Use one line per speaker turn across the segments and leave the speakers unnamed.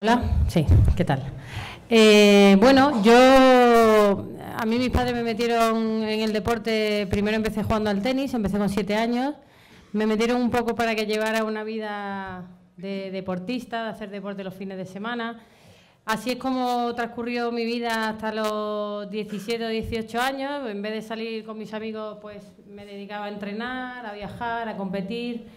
Hola, sí, ¿qué tal? Eh, bueno, yo, a mí mis padres me metieron en el deporte, primero empecé jugando al tenis, empecé con siete años, me metieron un poco para que llevara una vida de deportista, de hacer deporte los fines de semana. Así es como transcurrió mi vida hasta los 17 o 18 años. En vez de salir con mis amigos, pues me dedicaba a entrenar, a viajar, a competir.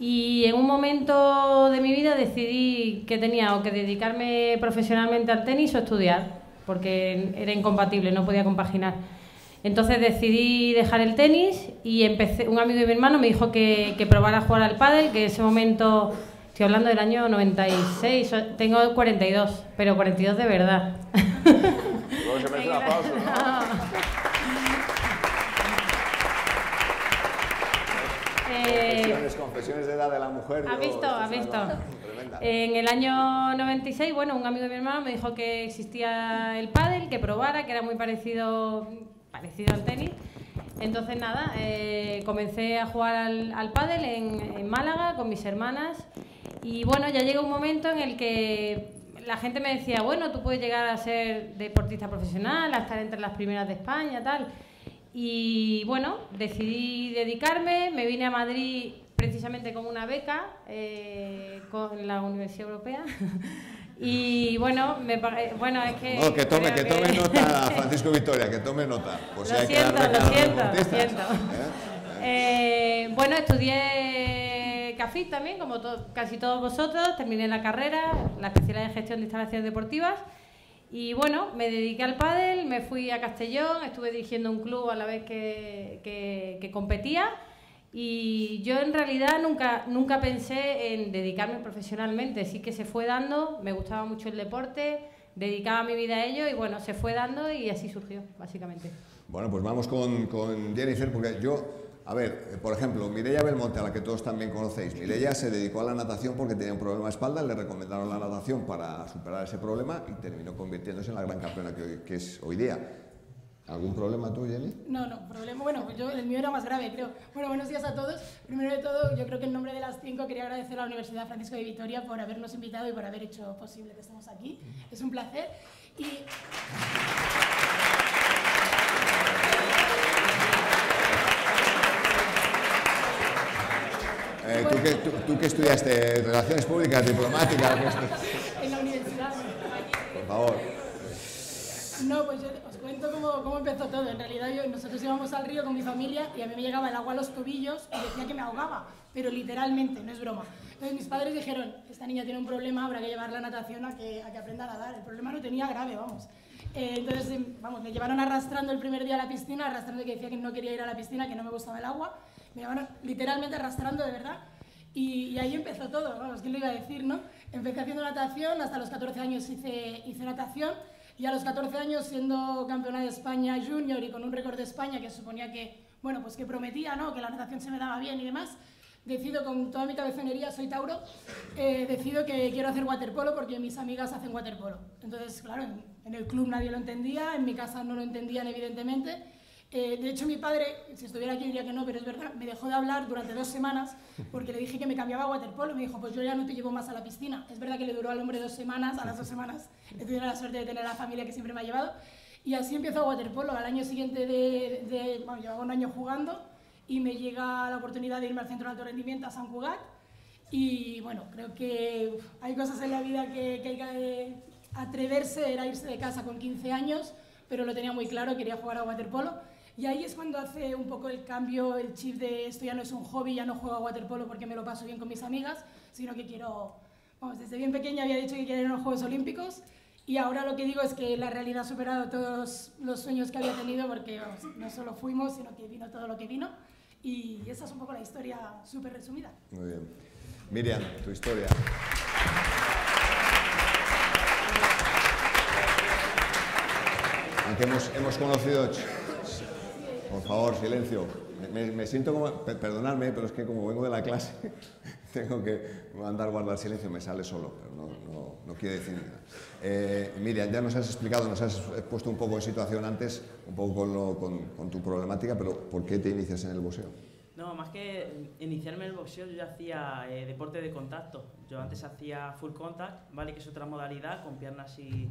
Y en un momento de mi vida decidí que tenía o que dedicarme profesionalmente al tenis o estudiar, porque era incompatible, no podía compaginar. Entonces decidí dejar el tenis y empecé, un amigo de mi hermano me dijo que, que probara a jugar al pádel, que en ese momento, estoy hablando del año 96, tengo 42, pero 42 de verdad.
Luego se merece un aplauso, ¿no? Confesiones, confesiones de edad de la mujer.
¿Ha visto? ¿Ha visto? En el año 96, bueno, un amigo de mi hermano me dijo que existía el pádel, que probara, que era muy parecido, parecido al tenis. Entonces, nada, eh, comencé a jugar al, al pádel en, en Málaga con mis hermanas. Y bueno, ya llegó un momento en el que la gente me decía, bueno, tú puedes llegar a ser deportista profesional, a estar entre las primeras de España, tal. Y bueno, decidí dedicarme, me vine a Madrid precisamente con una beca eh, con la Universidad Europea. y bueno, me, eh, bueno, es que...
No, que tome, que tome nota, Francisco Victoria, que tome nota. Por si
Lo
hay que
siento,
darle
lo siento, lo siento.
¿eh?
Eh, bueno, estudié CAFIT también, como to- casi todos vosotros. Terminé la carrera, la especialidad en gestión de instalaciones deportivas. Y bueno, me dediqué al pádel, me fui a Castellón, estuve dirigiendo un club a la vez que, que- que competía. Y yo en realidad nunca, nunca pensé en dedicarme profesionalmente, sí que se fue dando, me gustaba mucho el deporte, dedicaba mi vida a ello y bueno, se fue dando y así surgió, básicamente.
Bueno, pues vamos con, con Jennifer, porque yo, a ver, eh, por ejemplo, Mireia Belmonte, a la que todos también conocéis, Mireia se dedicó a la natación porque tenía un problema de espalda, le recomendaron la natación para superar ese problema y terminó convirtiéndose en la gran campeona que, es hoy día. ¿Algún problema tú, Jenny?
No, no, problema. Bueno, yo, el mío era más grave, creo. Bueno, buenos días a todos. Primero de todo, yo creo que en nombre de las cinco quería agradecer a la Universidad Francisco de Vitoria por habernos invitado y por haber hecho posible que estemos aquí. Es un placer. Y
Eh, ¿tú, que, tú, tú que estudiaste Relaciones Públicas, Diplomáticas, ¿qué estu-
en la universidad.
por favor.
No, pues yo cuento cómo, cómo empezó todo. En realidad yo, nosotros íbamos al río con mi familia y a mí me llegaba el agua a los tobillos y decía que me ahogaba, pero literalmente, no es broma. Entonces mis padres dijeron, esta niña tiene un problema, habrá que llevarla a natación a que, a que aprenda a nadar. El problema no tenía grave, vamos. Eh, entonces, em, vamos, me llevaron arrastrando el primer día a la piscina, arrastrando que decía que no quería ir a la piscina, que no me gustaba el agua. Me llevaron literalmente arrastrando, de verdad. Y, y ahí empezó todo, vamos, ¿quién lo iba a decir, no? Empecé haciendo natación, hasta los 14 años hice, hice natación, y a los 14 años, siendo campeona de España junior y con un récord de España que suponía que, bueno, pues que prometía, ¿no? Que la natación se me daba bien y demás, decido con toda mi cabezonería, soy Tauro, eh, decido que quiero hacer waterpolo porque mis amigas hacen waterpolo. Entonces, claro, en, en el club nadie lo entendía, en mi casa no lo entendían evidentemente. Eh, de hecho, mi padre, si estuviera aquí diría que no, pero es verdad, me dejó de hablar durante dos semanas porque le dije que me cambiaba a waterpolo. Me dijo, pues yo ya no te llevo más a la piscina. Es verdad que le duró al hombre dos semanas, a las dos semanas he tenido la suerte de tener a la familia que siempre me ha llevado. Y así empezó a waterpolo. Al año siguiente de, de bueno, llevaba un año jugando y me llega la oportunidad de irme al centro de alto rendimiento a San Cugat. Y bueno, creo que hay cosas en la vida que, que hay que atreverse, era irse de casa con 15 años, pero lo tenía muy claro, quería jugar a waterpolo. Y ahí es cuando hace un poco el cambio, el chip de esto ya no es un hobby, ya no juego a waterpolo porque me lo paso bien con mis amigas, sino que quiero, vamos, desde bien pequeña había dicho que quería ir a los Juegos Olímpicos y ahora lo que digo es que la realidad ha superado todos los sueños que había tenido porque vamos, no solo fuimos, sino que vino todo lo que vino. Y esa es un poco la historia súper resumida.
Muy bien. Miriam, tu historia. Aunque hemos, hemos conocido... Por favor, silencio. Me, me- siento como... pe- Perdonadme, pero es que como vengo de la clase, tengo que mandar guardar silencio, me sale solo, pero no, no, no quiere decir nada. Eh, Miriam, ya nos has explicado, nos has puesto un poco en situación antes, un poco con, lo- con- con tu problemática, pero ¿por qué te inicias en el boxeo?
No, más que iniciarme en el boxeo, yo ya hacía eh, deporte de contacto. Yo antes hacía full contact, ¿vale? Que es otra modalidad con piernas y,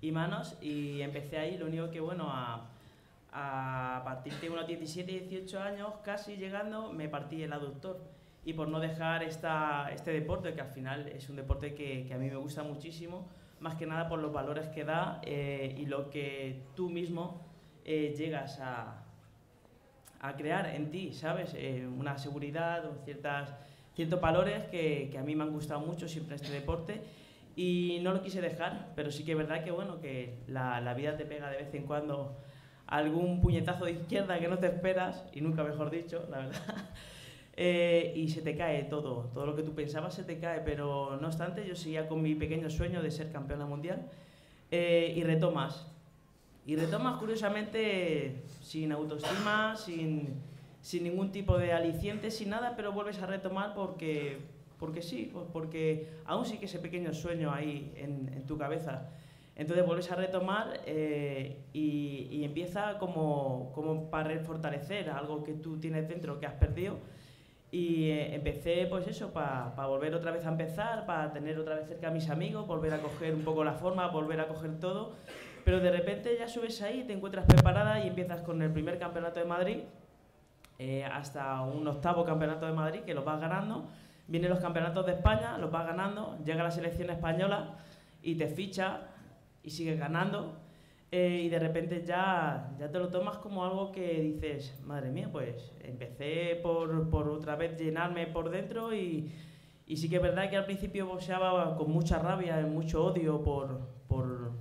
y manos. Y empecé ahí, lo único que, bueno, a, a partir de unos 17, 18 años, casi llegando, me partí el aductor. Y por no dejar esta, este deporte, que al final es un deporte que, que a mí me gusta muchísimo, más que nada por los valores que da eh, y lo que tú mismo eh, llegas a, a crear en ti, ¿sabes? Eh, una seguridad o ciertas, ciertos valores que, que, a mí me han gustado mucho siempre este deporte y no lo quise dejar, pero sí que es verdad que, bueno, que la, la vida te pega de vez en cuando algún puñetazo de izquierda que no te esperas, y nunca mejor dicho, la verdad, eh, y se te cae todo, todo lo que tú pensabas se te cae, pero no obstante yo seguía con mi pequeño sueño de ser campeona mundial. Eh, y retomas, y retomas curiosamente sin autoestima, sin, sin ningún tipo de aliciente, sin nada, pero vuelves a retomar porque, porque sí, porque aún sí que ese pequeño sueño ahí en tu cabeza. Entonces vuelves a retomar eh, y, y, empieza como, como para fortalecer algo que tú tienes dentro que has perdido. Y eh, empecé, pues eso, para pa volver otra vez a empezar, para tener otra vez cerca a mis amigos, volver a coger un poco la forma, volver a coger todo. Pero de repente ya subes ahí, te encuentras preparada y empiezas con el primer campeonato de Madrid, eh, hasta un octavo campeonato de Madrid que los vas ganando, vienen los campeonatos de España, los vas ganando, llega la selección española y te ficha y sigues ganando. Eh, y de repente ya, ya te lo tomas como algo que dices, madre mía, pues empecé por, por otra vez llenarme por dentro y, y sí que es verdad que al principio boxeaba con mucha rabia, mucho odio por, por,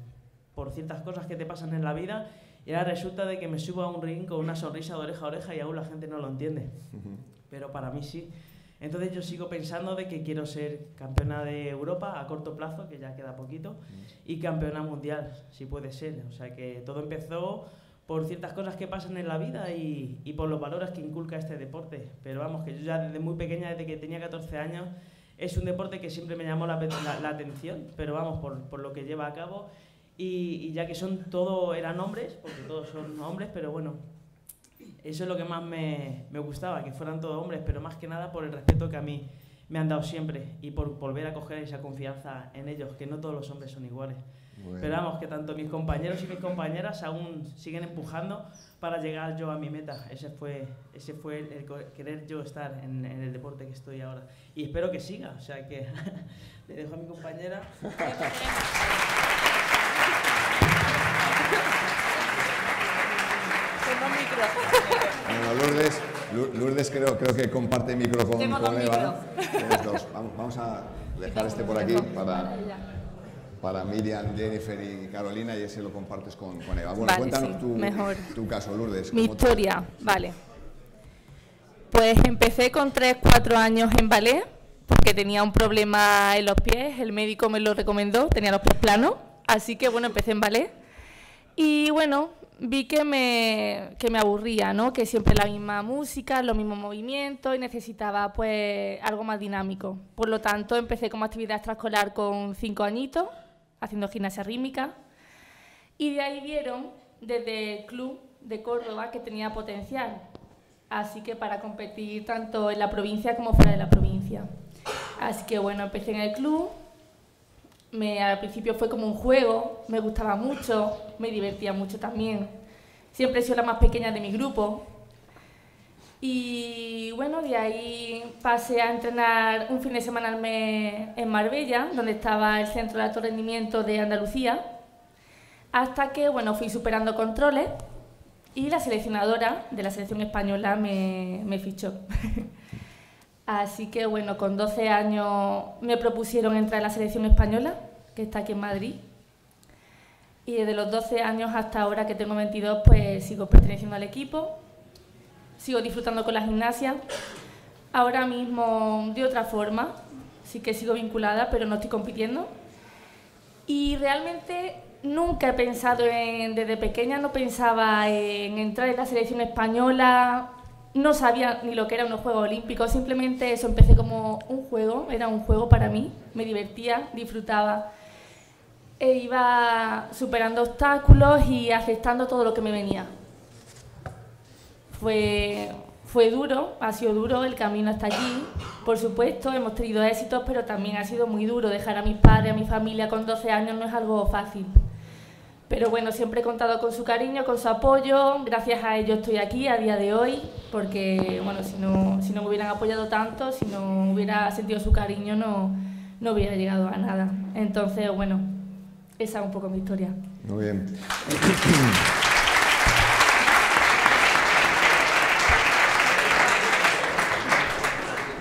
por ciertas cosas que te pasan en la vida y ahora resulta de que me subo a un ring con una sonrisa de oreja a oreja y aún la gente no lo entiende. Pero para mí sí. Entonces yo sigo pensando de que quiero ser campeona de Europa a corto plazo, que ya queda poquito, y campeona mundial, si puede ser. O sea que todo empezó por ciertas cosas que pasan en la vida y, y por los valores que inculca este deporte. Pero vamos, que yo ya desde muy pequeña, desde que tenía 14 años, es un deporte que siempre me llamó la, la, la atención, pero vamos, por, por lo que lleva a cabo y, y, ya que son todo eran hombres, porque todos son hombres, pero bueno, eso es lo que más me, me, gustaba, que fueran todos hombres, pero más que nada por el respeto que a mí me han dado siempre y por volver a coger esa confianza en ellos, que no todos los hombres son iguales. Bueno. Pero vamos, que tanto mis compañeros y mis compañeras aún siguen empujando para llegar yo a mi meta. Ese fue, ese fue el, el querer yo estar en, en, el deporte que estoy ahora. Y espero que siga, o sea que le dejo a mi compañera.
Bueno, Lourdes, Lourdes creo, creo que comparte micro con, con Eva. Dos. Vamos, vamos, a dejar este por aquí para, para Miriam, Jennifer y Carolina y ese lo compartes con, con Eva. Bueno,
vale,
cuéntanos
sí,
tu,
mejor.
tu caso, Lourdes.
Mi historia, te... vale. Pues empecé con 3-4 años en ballet porque tenía un problema en los pies, el médico me lo recomendó, tenía los pies planos, así que bueno, empecé en ballet. Y bueno, vi que me, que me aburría, ¿no? Que siempre la misma música, los mismos movimientos y necesitaba pues algo más dinámico. Por lo tanto, empecé como actividad extraescolar con cinco añitos, haciendo gimnasia rítmica. Y de ahí vieron desde el club de Córdoba que tenía potencial. Así que para competir tanto en la provincia como fuera de la provincia. Así que bueno, empecé en el club, me, al principio fue como un juego, me gustaba mucho, me divertía mucho también. Siempre he sido la más pequeña de mi grupo. Y bueno, de ahí pasé a entrenar un fin de semana al mes en Marbella, donde estaba el Centro de Alto Rendimiento de Andalucía, hasta que bueno, fui superando controles y la seleccionadora de la selección española me, me fichó. Así que bueno, con 12 años me propusieron entrar en la selección española, que está aquí en Madrid. Y desde los 12 años hasta ahora que tengo 22, pues sigo perteneciendo al equipo, sigo disfrutando con la gimnasia. Ahora mismo de otra forma, sí que sigo vinculada, pero no estoy compitiendo. Y realmente nunca he pensado en, desde pequeña no pensaba en entrar en la selección española, no sabía ni lo que eran unos Juegos Olímpicos, simplemente eso empecé como un juego, era un juego para mí, me divertía, disfrutaba, e iba superando obstáculos y aceptando todo lo que me venía. Fue, fue duro, ha sido duro el camino hasta allí. Por supuesto, hemos tenido éxitos, pero también ha sido muy duro. Dejar a mis padres, a mi familia con 12 años no es algo fácil. Pero bueno, siempre he contado con su cariño, con su apoyo. Gracias a ellos estoy aquí a día de hoy, porque bueno, si no, si no me hubieran apoyado tanto, si no hubiera sentido su cariño, no, no hubiera llegado a nada. Entonces, bueno, esa es un poco mi historia.
Muy bien.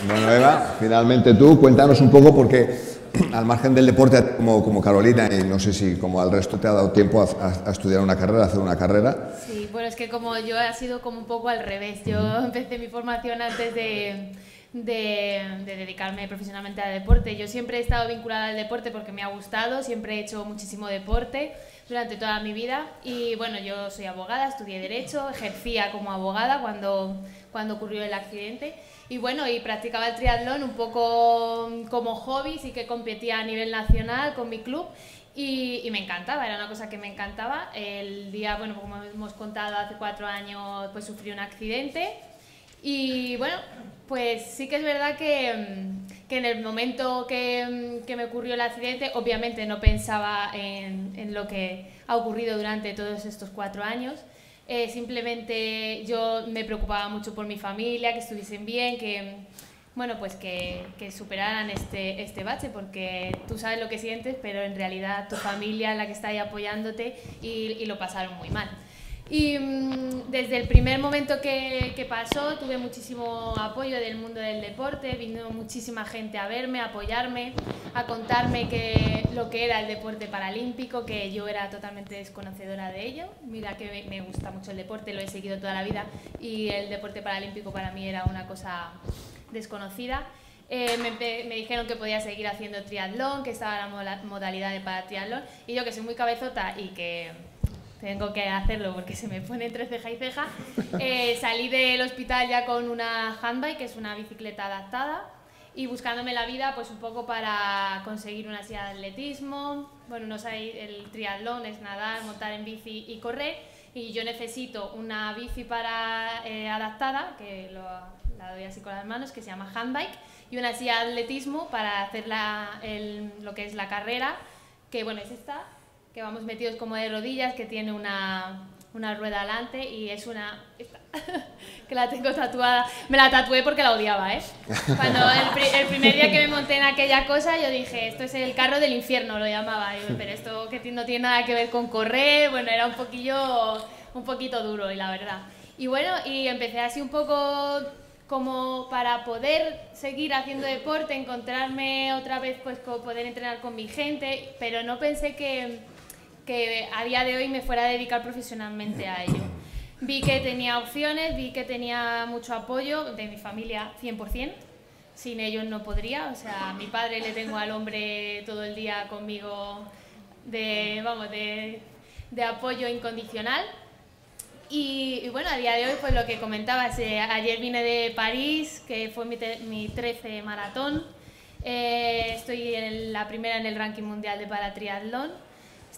Bueno, Eva, finalmente tú, cuéntanos un poco porque al margen del deporte, como, como Carolina, y no sé si como al resto te ha dado tiempo a, estudiar una carrera, a hacer una carrera.
Sí, bueno, es que como yo ha sido como un poco al revés. Yo empecé mi formación antes de, de, de, dedicarme profesionalmente al deporte. Yo siempre he estado vinculada al deporte porque me ha gustado, siempre he hecho muchísimo deporte durante toda mi vida y bueno, yo soy abogada, estudié derecho, ejercía como abogada cuando, cuando ocurrió el accidente y bueno, y practicaba el triatlón un poco como hobby, sí que competía a nivel nacional con mi club y, me encantaba, era una cosa que me encantaba. El día, bueno, como hemos contado, hace cuatro años pues sufrí un accidente y bueno, pues sí que es verdad que, que en el momento que, que, me ocurrió el accidente, obviamente no pensaba en, en lo que ha ocurrido durante todos estos cuatro años. Eh, simplemente yo me preocupaba mucho por mi familia, que estuviesen bien, que, bueno, pues que, superaran este, este bache, porque tú sabes lo que sientes, pero en realidad tu familia es la que está ahí apoyándote y, y lo pasaron muy mal. Y mm, desde el primer momento que, que, pasó tuve muchísimo apoyo del mundo del deporte, vino muchísima gente a verme, a apoyarme, a contarme que, lo que era el deporte paralímpico, que yo era totalmente desconocedora de ello. Mira que me gusta mucho el deporte, lo he seguido toda la vida y el deporte paralímpico para mí era una cosa desconocida. Eh, me, me, dijeron que podía seguir haciendo triatlón, que estaba la modalidad de para triatlón y yo que soy muy cabezota y que tengo que hacerlo porque se me pone entre ceja y ceja. Eh, salí del hospital ya con una handbike, que es una bicicleta adaptada, y buscándome la vida pues un poco para conseguir una silla de atletismo. Bueno, no sé, el triatlón es nadar, montar en bici y correr, y yo necesito una bici para eh, adaptada, que lo, la doy así con las manos, que se llama handbike, y una silla de atletismo para hacer la, el, lo que es la carrera, que bueno, es esta, que vamos metidos como de rodillas, que tiene una, una rueda adelante y es una... Que la tengo tatuada. Me la tatué porque la odiaba, ¿eh? Cuando el, primer día que me monté en aquella cosa, yo dije, esto es el carro del infierno, lo llamaba. pero esto que no tiene nada que ver con correr, bueno, era un poquillo, un poquito duro, y la verdad. Y bueno, y empecé así un poco como para poder seguir haciendo deporte, encontrarme otra vez, pues poder entrenar con mi gente, pero no pensé que que a día de hoy me fuera a dedicar profesionalmente a ello. Vi que tenía opciones, vi que tenía mucho apoyo de mi familia 100%, sin ellos no podría, o sea, a mi padre le tengo al hombre todo el día conmigo de, vamos, de, apoyo incondicional. Y, bueno, a día de hoy, pues lo que comentabas, ayer vine de París, que fue mi, mi 13 maratón, eh, estoy en la primera en el ranking mundial de paratriatlón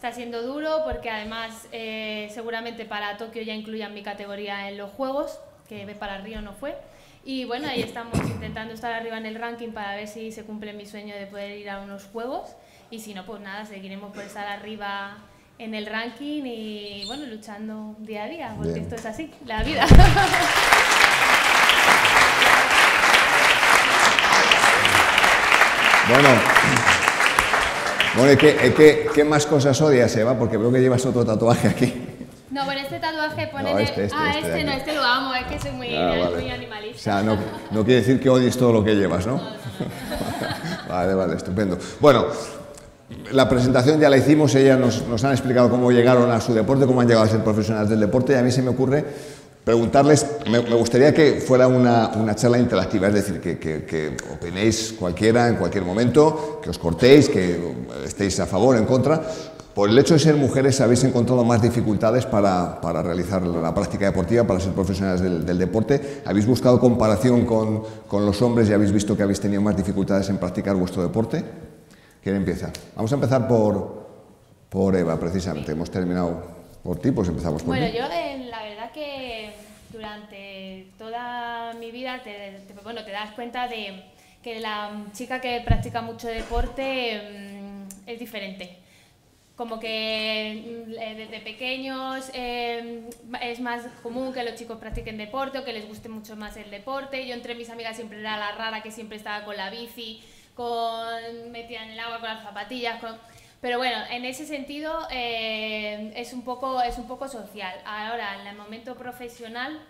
Está siendo duro porque además eh, seguramente para Tokio ya incluyan mi categoría en los Juegos, que para Río no fue. Y bueno, ahí estamos intentando estar arriba en el ranking para ver si se cumple mi sueño de poder ir a unos Juegos. Y si no, pues nada, seguiremos por estar arriba en el ranking y bueno, luchando día a día, porque esto es así, la vida.
Bueno, bueno, ¿qué, qué, más cosas odias, Eva? Porque veo que llevas otro tatuaje aquí.
No, bueno, este tatuaje pone... No, este, este, ah, este, este no, este lo amo, es que soy muy, ah, muy animalista.
O sea, no, no, quiere decir que odies todo lo que llevas, ¿no? vale, vale, estupendo. Bueno, la presentación ya la hicimos, ellas nos, nos han explicado cómo llegaron a su deporte, cómo han llegado a ser profesionales del deporte, y a mí se me ocurre preguntarles, me, gustaría que fuera una, una, charla interactiva, es decir, que, que, opinéis cualquiera en cualquier momento, que os cortéis, que estéis a favor o en contra. Por el hecho de ser mujeres, ¿habéis encontrado más dificultades para, para realizar la práctica deportiva, para ser profesionales del, del deporte? ¿Habéis buscado comparación con, con, los hombres y habéis visto que habéis tenido más dificultades en practicar vuestro deporte? ¿Quién empieza? Vamos a empezar por, por Eva, precisamente. Hemos terminado por ti, pues empezamos por
Bueno,
ti.
yo que durante toda mi vida te, bueno, te das cuenta de que la chica que practica mucho deporte mm, es diferente. Como que mm, desde pequeños eh, es más común que los chicos practiquen deporte o que les guste mucho más el deporte. Yo entre mis amigas siempre era la rara que siempre estaba con la bici, con metida en el agua, con las zapatillas. Pero bueno, en ese sentido eh, es, un poco, es un poco social. Ahora, en el momento profesional,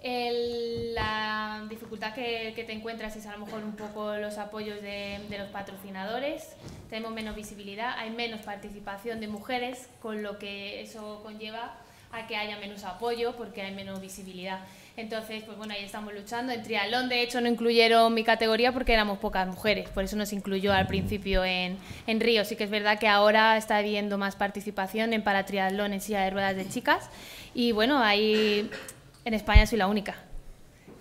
la dificultad que, te encuentras es a lo mejor un poco los apoyos de, de, los patrocinadores, tenemos menos visibilidad, hay menos participación de mujeres, con lo que eso conlleva a que haya menos apoyo porque hay menos visibilidad. Entonces, pues bueno, ahí estamos luchando. En triatlón, de hecho, no incluyeron mi categoría porque éramos pocas mujeres, por eso nos incluyó al principio en, en Río. Sí que es verdad que ahora está habiendo más participación en paratriatlón en silla de ruedas de chicas y bueno, ahí en España soy la única.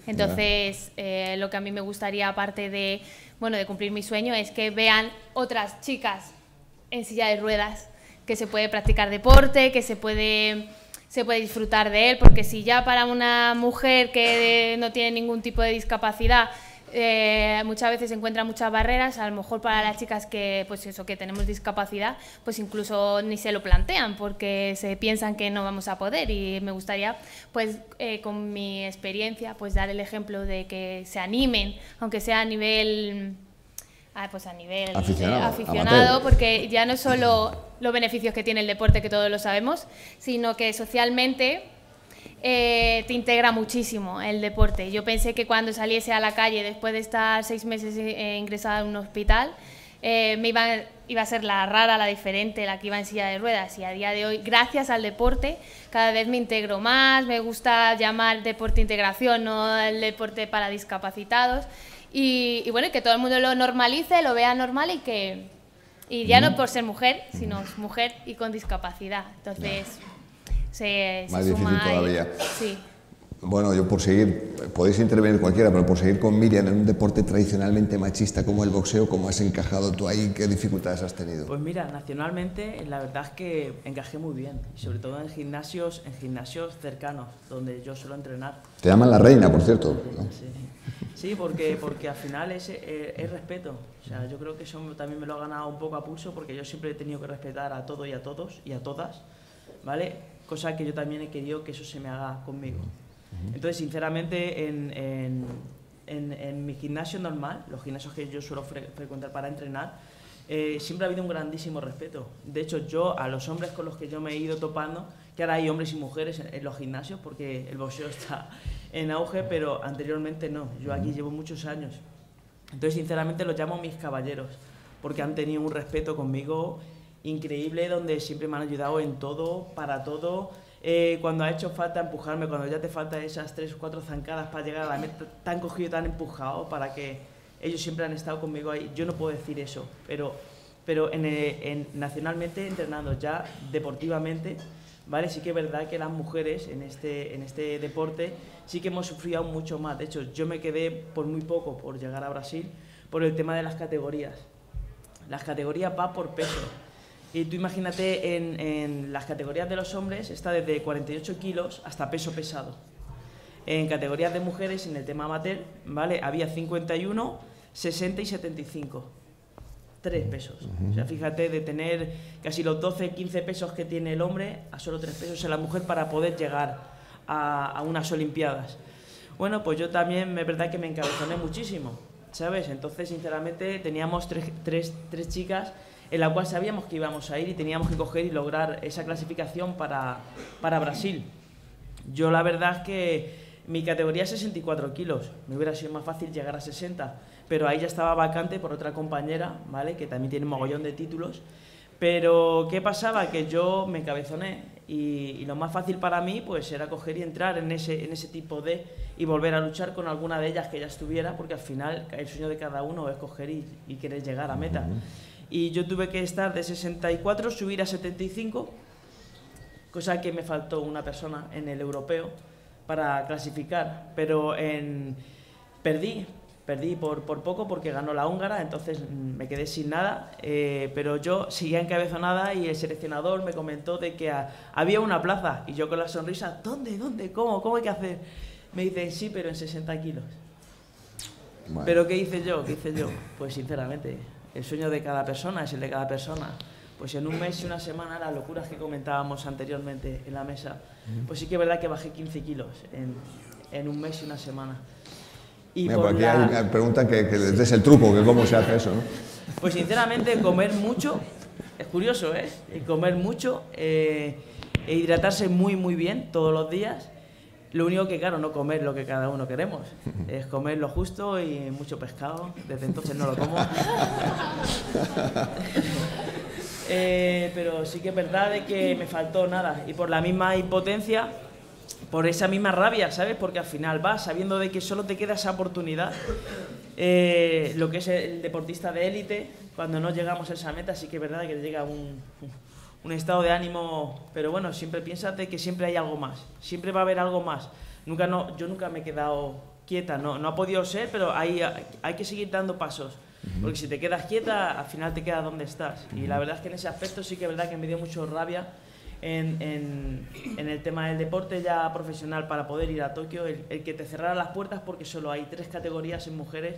Entonces, eh, lo que a mí me gustaría, aparte de, bueno, de cumplir mi sueño, es que vean otras chicas en silla de ruedas, que se puede practicar deporte, que se puede se puede disfrutar de él, porque si ya para una mujer que no tiene ningún tipo de discapacidad eh, muchas veces se encuentran muchas barreras, a lo mejor para las chicas que, pues eso, que tenemos discapacidad, pues incluso ni se lo plantean porque se piensan que no vamos a poder. Y me gustaría, pues eh, con mi experiencia, pues dar el ejemplo de que se animen, aunque sea a nivel Ah, pues a nivel aficionado, porque ya no solo los beneficios que tiene el deporte, que todos lo sabemos, sino que socialmente eh, te integra muchísimo el deporte. Yo pensé que cuando saliese a la calle, después de estar seis meses eh, ingresada en un hospital, eh, me iba, iba a ser la rara, la diferente, la que iba en silla de ruedas. Y a día de hoy, gracias al deporte, cada vez me integro más, me gusta llamar deporte integración, no el deporte para discapacitados. Y, y, bueno, que todo el mundo lo normalice, lo vea normal y que y ya no por ser mujer, sino mujer y con discapacidad. Entonces, se,
Más difícil todavía. Sí. Bueno, yo por seguir, podéis intervenir cualquiera, pero por seguir con Miriam en un deporte tradicionalmente machista como el boxeo, ¿cómo has encajado tú ahí? ¿Qué dificultades has tenido?
Pues mira, nacionalmente la verdad es que encajé muy bien, sobre todo en gimnasios, en gimnasios cercanos, donde yo suelo entrenar.
Te llaman la reina, por cierto.
Sí. Sí, porque, porque al final es, eh, es, respeto. O sea, yo creo que eso también me lo ha ganado un poco a pulso porque yo siempre he tenido que respetar a todos y a todos y a todas, ¿vale? Cosa que yo también he querido que eso se me haga conmigo. Entonces, sinceramente, en, en, en, en mi gimnasio normal, los gimnasios que yo suelo frecuentar para entrenar, eh, siempre ha habido un grandísimo respeto. De hecho, yo a los hombres con los que yo me he ido topando, que ahora hay hombres y mujeres en, en los gimnasios porque el boxeo está en auge, pero anteriormente no. Yo aquí llevo muchos años. Entonces, sinceramente, los llamo mis caballeros, porque han tenido un respeto conmigo increíble, donde siempre me han ayudado en todo, para todo. Eh, cuando ha hecho falta empujarme, cuando ya te faltan esas tres o cuatro zancadas para llegar a la meta, tan cogido, tan empujado, para que ellos siempre han estado conmigo ahí. Yo no puedo decir eso, pero, pero en, en, nacionalmente entrenando ya deportivamente, ¿vale? Sí que es verdad que las mujeres en este, en este deporte sí que hemos sufrido mucho más. De hecho, yo me quedé por muy poco por llegar a Brasil por el tema de las categorías. Las categorías va por peso. Y tú imagínate en, en las categorías de los hombres está desde 48 kilos hasta peso pesado. En categorías de mujeres, en el tema amateur, ¿vale? había 51, 60 y 75 tres pesos. O sea, fíjate, de tener casi los 12, 15 pesos que tiene el hombre a solo tres pesos en la mujer para poder llegar a, a unas Olimpiadas. Bueno, pues yo también, es verdad que me encabezoné muchísimo, ¿sabes? Entonces, sinceramente, teníamos tres, tres, tres chicas en la cual sabíamos que íbamos a ir y teníamos que coger y lograr esa clasificación para, para Brasil. Yo la verdad es que mi categoría es 64 kilos, me hubiera sido más fácil llegar a 60, pero ahí ya estaba vacante por otra compañera, ¿vale? Que también tiene un mogollón de títulos. Pero, ¿qué pasaba? Que yo me encabezoné y, lo más fácil para mí pues era coger y entrar en ese, en ese tipo de... y volver a luchar con alguna de ellas que ya estuviera, porque al final el sueño de cada uno es coger y, y querer llegar a meta. Y yo tuve que estar de 64, subir a 75, cosa que me faltó una persona en el europeo para clasificar, pero en... perdí, Perdí por, por poco porque ganó la húngara, entonces mm, me quedé sin nada, eh, pero yo seguía encabezonada y el seleccionador me comentó de que había una plaza y yo con la sonrisa, ¿dónde, dónde, cómo, cómo hay que hacer? Me dicen, sí, pero en 60 kilos.
Bueno.
Pero ¿qué hice yo? ¿Qué hice yo? Pues sinceramente, el sueño de cada persona es el de cada persona. Pues en un mes y una semana, las locuras que comentábamos anteriormente en la mesa, pues sí que es verdad que bajé 15 kilos en, en un mes y una semana. Y
Mira,
por
por aquí
la-
hay- me preguntan que, que les des el truco, que cómo se hace eso, ¿no?
Pues sinceramente, comer mucho, es curioso, ¿eh? Comer mucho eh, e hidratarse muy, muy bien todos los días. Lo único que, claro, no comer lo que cada uno queremos. Es comer lo justo y mucho pescado. Desde entonces no lo como. Eh, pero sí que es verdad de que me faltó nada. Y por la misma impotencia, por esa misma rabia, ¿sabes? Porque al final vas sabiendo de que solo te queda esa oportunidad. Eh, lo que es el deportista de élite, cuando no llegamos a esa meta, sí que es verdad que te llega un, un estado de ánimo, pero bueno, siempre piénsate que siempre hay algo más, siempre va a haber algo más. Nunca no, yo nunca me he quedado quieta, no, no ha podido ser, pero hay, hay que seguir dando pasos. Porque si te quedas quieta, al final te quedas donde estás. Y la verdad es que en ese aspecto sí que es verdad que me dio mucho rabia en, en- en el tema del deporte ya profesional para poder ir a Tokio, el, el que te cerrara las puertas porque solo hay tres categorías en mujeres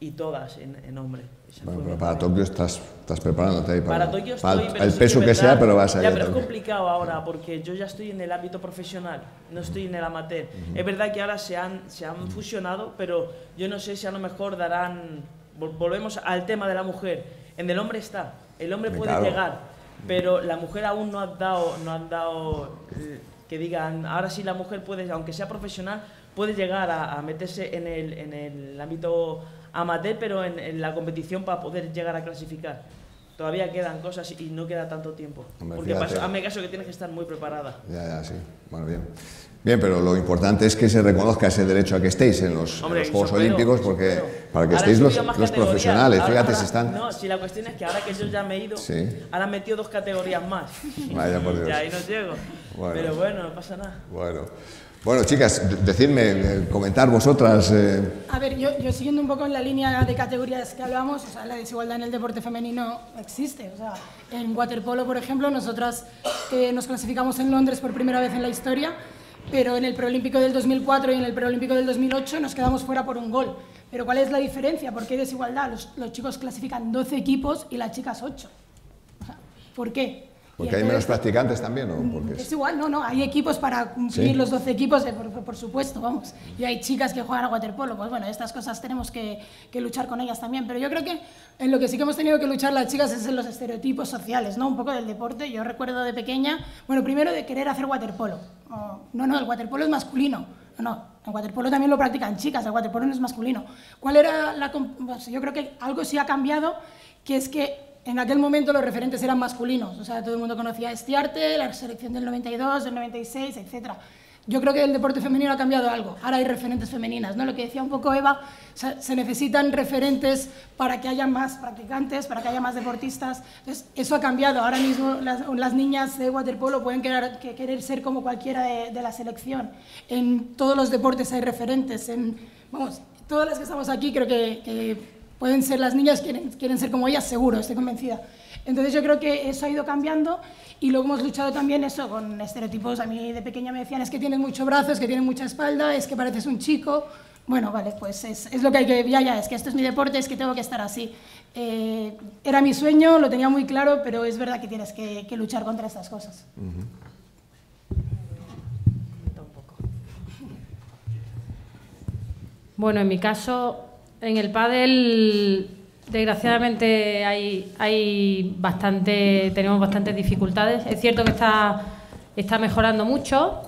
y todas en, en hombres.
Bueno, pero para. Tokio estás, estás preparándote ahí para,
Para Tokio
para
estoy, pero
el peso
es
que, sea, pero vas a ir
Ya, pero es complicado ahora porque yo ya estoy en el ámbito profesional, no estoy en el amateur. Es verdad que ahora se han, se han fusionado, pero yo no sé si a lo mejor darán... vol- Volvemos al tema de la mujer. En el hombre está, el hombre
Hombre,
puede
claro.
llegar, pero la mujer aún no ha dado, no han dado eh, que digan, ahora sí la mujer puede, aunque sea profesional, puede llegar a, a meterse en el, en el ámbito amateur, pero en, en la competición para poder llegar a clasificar. Todavía quedan cosas y no queda tanto tiempo.
Hombre,
Porque para, hazme caso que tienes que estar muy preparada.
Ya, ya, sí. Bueno, bien. Bien, pero lo importante es que se reconozca ese derecho a que estéis en los, en
Hombre,
los Juegos Olímpicos, porque para que
Ahora
estéis los, los profesionales,
Ahora-
fíjate
ahora-
si están...
No, si la cuestión es que ahora que yo ya me he ido,
Sí.
ahora han metido dos categorías más.
Vaya por Dios.
Y ahí no llego.
Bueno.
Pero bueno, no pasa nada.
Bueno. Bueno, chicas, de- decidme, eh, comentar vosotras... eh,
A ver, yo, yo siguiendo un poco en la línea de categorías que hablábamos, o sea, la desigualdad en el deporte femenino existe. O sea, en waterpolo, por ejemplo, nosotras eh, nos clasificamos en Londres por primera vez en la historia, pero en el preolímpico del 2004 y en el preolímpico del 2008 nos quedamos fuera por un gol. Pero ¿cuál es la diferencia? ¿Por qué hay desigualdad? Los, chicos clasifican 12 equipos y las chicas 8. O sea, ¿Por qué?
Porque hay menos practicantes también, ¿o porque
es igual, no, no, hay equipos para cumplir
Sí.
los 12 equipos, eh, por, por supuesto, vamos. Y hay chicas que juegan a waterpolo, pues bueno, estas cosas tenemos que, que luchar con ellas también. Pero yo creo que en lo que sí que hemos tenido que luchar las chicas es en los estereotipos sociales, ¿no? Un poco del deporte. Yo recuerdo de pequeña, bueno, primero de querer hacer waterpolo. Oh, no, no, el waterpolo es masculino. No, el waterpolo también lo practican chicas, el waterpolo no es masculino. ¿Cuál era la...? pues yo creo que algo sí ha cambiado, que es que en aquel momento los referentes eran masculinos, o sea, todo el mundo conocía a Estiarte, la selección del 92, del 96, etc. Yo creo que el deporte femenino ha cambiado algo. Ahora hay referentes femeninas, ¿no? Lo que decía un poco Eva, se necesitan referentes para que haya más practicantes, para que haya más deportistas. Entonces, eso ha cambiado. Ahora mismo las, niñas de waterpolo pueden querer, que- querer ser como cualquiera de, la selección. En todos los deportes hay referentes. En, vamos, todas las que estamos aquí creo que pueden ser las niñas, quieren, quieren ser como ellas, seguro, estoy convencida. Entonces yo creo que eso ha ido cambiando y luego hemos luchado también eso con estereotipos. A mí de pequeña me decían es que tienes mucho brazo, es que tienes mucha espalda, es que pareces un chico. Bueno, vale, pues es, es lo que hay que, ya, ya, es que esto es mi deporte, es que tengo que estar así. Eh, era mi sueño, lo tenía muy claro, pero es verdad que tienes que, que luchar contra estas cosas.
Bueno, en mi caso, en el pádel, desgraciadamente hay, hay bastante, tenemos bastantes dificultades. Es cierto que está, está mejorando mucho,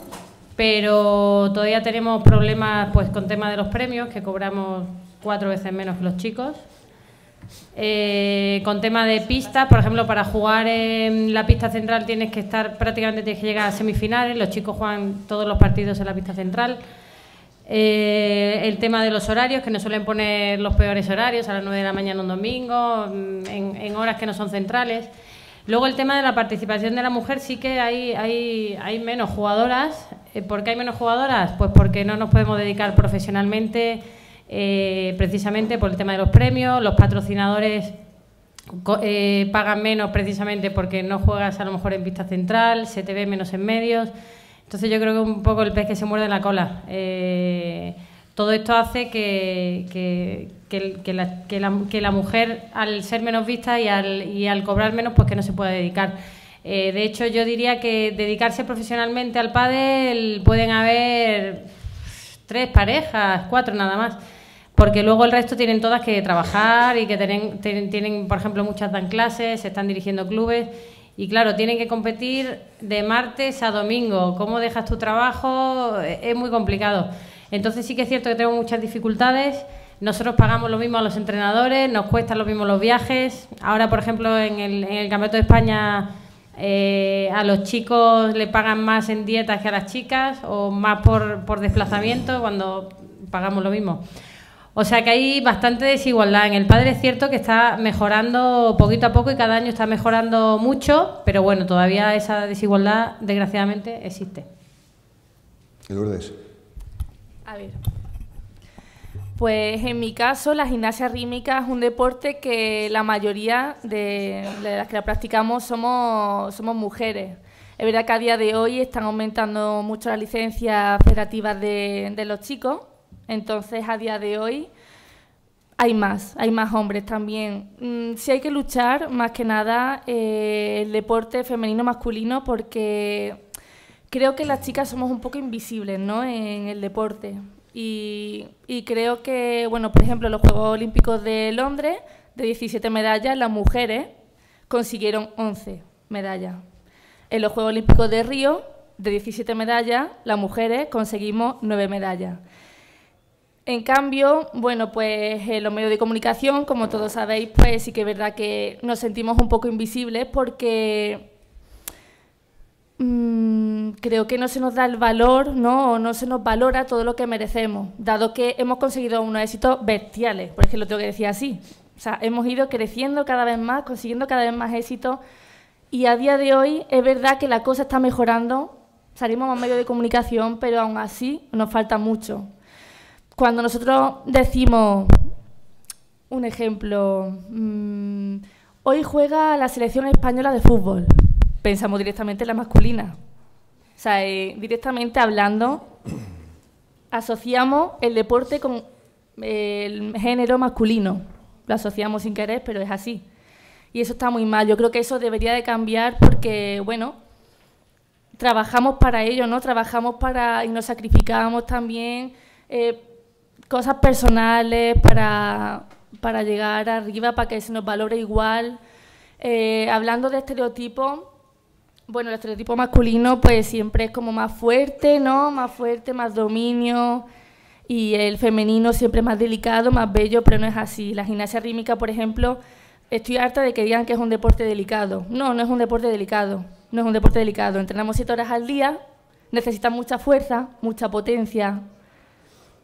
pero todavía tenemos problemas pues con tema de los premios, que cobramos cuatro veces menos que los chicos. Eh, con tema de pistas, por ejemplo, para jugar en la pista central tienes que estar prácticamente tienes que llegar a semifinales. Los chicos juegan todos los partidos en la pista central. Eh, el tema de los horarios, que nos suelen poner los peores horarios, a las 9 de la mañana un domingo, mm, en, horas que no son centrales. Luego el tema de la participación de la mujer, sí que hay, hay, hay menos jugadoras. Eh, ¿Por qué hay menos jugadoras? Pues porque no nos podemos dedicar profesionalmente eh, precisamente por el tema de los premios, los patrocinadores eh, pagan menos precisamente porque no juegas a lo mejor en pista central, se te ve menos en medios. Entonces yo creo que un poco el pez que se muerde la cola. Eh, todo esto hace que, que, la, mujer, al ser menos vista y al, y al cobrar menos, pues que no se pueda dedicar. Eh, de hecho, yo diría que dedicarse profesionalmente al pádel pueden haber tres parejas, cuatro nada más porque luego el resto tienen todas que trabajar y que tienen, tienen, por ejemplo, muchas dan clases, se están dirigiendo clubes y claro, tienen que competir de martes a domingo. ¿Cómo dejas tu trabajo? Es muy complicado. Entonces sí que es cierto que tenemos muchas dificultades. Nosotros pagamos lo mismo a los entrenadores, nos cuestan lo mismo los viajes. Ahora, por ejemplo, en el, en el Campeonato de España eh, a los chicos le pagan más en dietas que a las chicas o más por, por desplazamiento cuando pagamos lo mismo. O sea que hay bastante desigualdad. En el padre es cierto que está mejorando poquito a poco y cada año está mejorando mucho, pero bueno, todavía esa desigualdad desgraciadamente existe.
Lourdes.
A ver. Pues en mi caso, la gimnasia rítmica es un deporte que la mayoría de, las que la practicamos somos, somos mujeres. Es verdad que a día de hoy están aumentando mucho las licencias federativas de, de los chicos, entonces, a día de hoy hay más, hay más hombres también. Mm, sí hay que luchar, más que nada, eh, el deporte femenino masculino, porque creo que las chicas somos un poco invisibles ¿no? en el deporte. Y, y creo que, bueno, por ejemplo, los Juegos Olímpicos de Londres, de 17 medallas, las mujeres consiguieron 11 medallas. En los Juegos Olímpicos de Río, de 17 medallas, las mujeres conseguimos 9 medallas. En cambio, bueno, pues en los medios de comunicación, como todos sabéis, pues sí que es verdad que nos sentimos un poco invisibles porque mm, creo que no se nos da el valor, ¿no? O no se nos valora todo lo que merecemos, dado que hemos conseguido unos éxitos bestiales, por ejemplo, lo tengo que decir así. O sea, hemos ido creciendo cada vez más, consiguiendo cada vez más éxitos y a día de hoy es verdad que la cosa está mejorando, salimos a medios de comunicación, pero aún así nos falta mucho. Cuando nosotros decimos, un ejemplo, mm, hoy juega la selección española de fútbol, pensamos directamente en la masculina. O sea, eh, directamente hablando, asociamos el deporte con el género masculino. Lo asociamos sin querer, pero es así. Y eso está muy mal. Yo creo que eso debería de cambiar porque, bueno, trabajamos para ello, ¿no? Trabajamos para y nos sacrificamos también eh, cosas personales para, para llegar arriba, para que se nos valore igual. Eh, hablando de estereotipos, bueno, el estereotipo masculino pues siempre es como más fuerte, ¿no? Más fuerte, más dominio. Y el femenino siempre más delicado, más bello, pero no es así. La gimnasia rítmica, por ejemplo, estoy harta de que digan que es un deporte delicado. No, no es un deporte delicado. No es un deporte delicado. Entrenamos siete horas al día, necesita mucha fuerza, mucha potencia,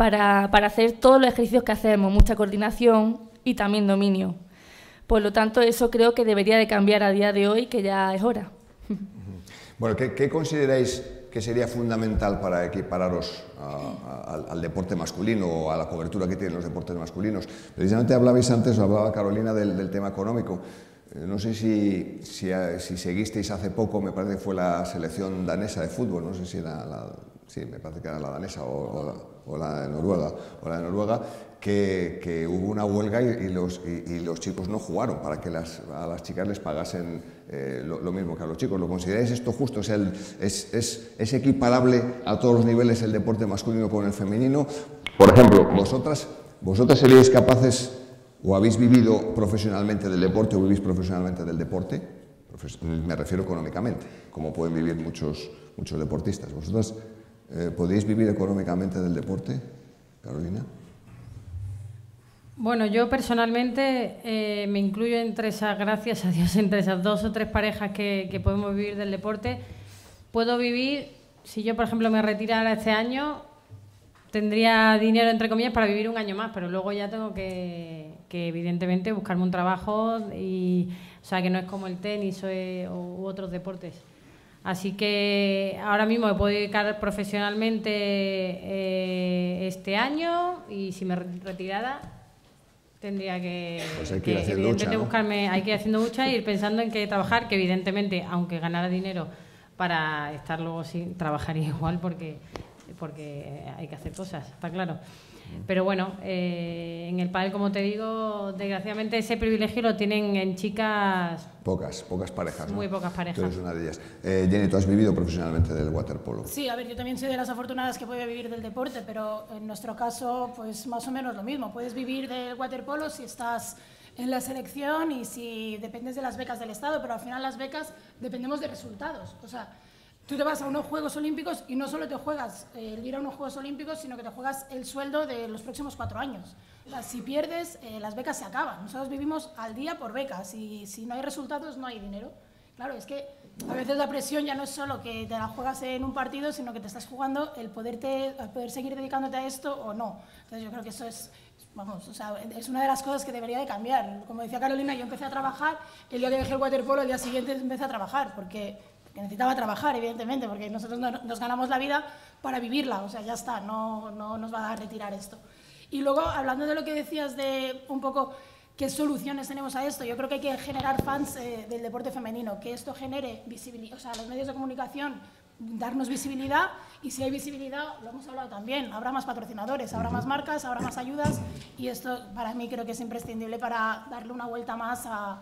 para, para hacer todos los ejercicios que hacemos, mucha coordinación y también dominio. Por lo tanto, eso creo que debería de cambiar a día de hoy, que ya es hora.
Bueno, ¿qué, consideráis que sería fundamental para equipararos al, deporte masculino o a la cobertura que tienen los deportes masculinos? Precisamente hablabais antes, hablaba Carolina del, tema económico. Eh, no sé si, si, si, seguisteis hace poco, me parece que fue la selección danesa de fútbol, no sé si era la, sí, me parece que era la danesa o, la de Noruega, o la de Noruega que, hubo una huelga y, los, chicos no jugaron para que las, a las chicas les pagasen eh, lo, mismo que a los chicos. ¿Lo consideráis esto justo? ¿Es, el, es, equiparable a todos los niveles el deporte masculino con el femenino? Por ejemplo, vosotras, vosotras seríais capaces o habéis vivido profesionalmente del deporte o vivís profesionalmente del deporte. Me refiero económicamente, como pueden vivir muchos, muchos deportistas. ¿Vosotras eh, ¿Podéis vivir económicamente del deporte, Carolina?
Bueno, yo personalmente eh, me incluyo entre esas, gracias a Dios, entre esas dos o tres parejas que, podemos vivir del deporte. Puedo vivir, si yo por ejemplo me retirara este año, tendría dinero entre comillas para vivir un año más, pero luego ya tengo que, evidentemente buscarme un trabajo y, o sea, que no es como el tenis o, u otros deportes. Así que ahora mismo me puedo dedicar profesionalmente eh, este año y si me retirara tendría que,
pues hay que, ir haciendo
buscarme, hay que ir haciendo mucha y ir pensando en qué trabajar, que evidentemente, aunque ganara dinero para estar luego sin trabajaría igual porque porque hay que hacer cosas, está claro. Pero bueno, eh, en el pádel, como te digo, desgraciadamente ese privilegio lo tienen en chicas...
Pocas, pocas parejas.
Muy pocas parejas.
Tú eres una de ellas. Eh, Jenny, ¿tú has vivido profesionalmente del waterpolo?
Sí, a ver, yo también soy de las afortunadas que puede vivir del deporte, pero en nuestro caso, pues más o menos lo mismo. Puedes vivir del waterpolo si estás en la selección y si dependes de las becas del Estado, pero al final las becas dependemos de resultados. O sea, Tú te vas a unos Juegos Olímpicos y no solo te juegas el ir a unos Juegos Olímpicos, sino que te juegas el sueldo de los próximos cuatro años. O sea, si pierdes, eh, las becas se acaban. Nosotros vivimos al día por becas y si no hay resultados, no hay dinero. Claro, es que a veces la presión ya no es solo que te la juegas en un partido, sino que te estás jugando el poderte, poder seguir dedicándote a esto o no. Entonces yo creo que eso es, vamos, o sea, es una de las cosas que debería de cambiar. Como decía Carolina, yo empecé a trabajar, el día que dejé el waterpolo, el día siguiente empecé a trabajar, porque que necesitaba trabajar, evidentemente, porque nosotros nos ganamos la vida para vivirla, o sea, ya está, no, no nos va a retirar esto. Y luego, hablando de lo que decías de un poco qué soluciones tenemos a esto, yo creo que hay que generar fans eh, del deporte femenino, que esto genere visibilidad, o sea, los medios de comunicación darnos visibilidad y si hay visibilidad, lo hemos hablado también, habrá más patrocinadores, habrá más marcas, habrá más ayudas y esto para mí creo que es imprescindible para darle una vuelta más a,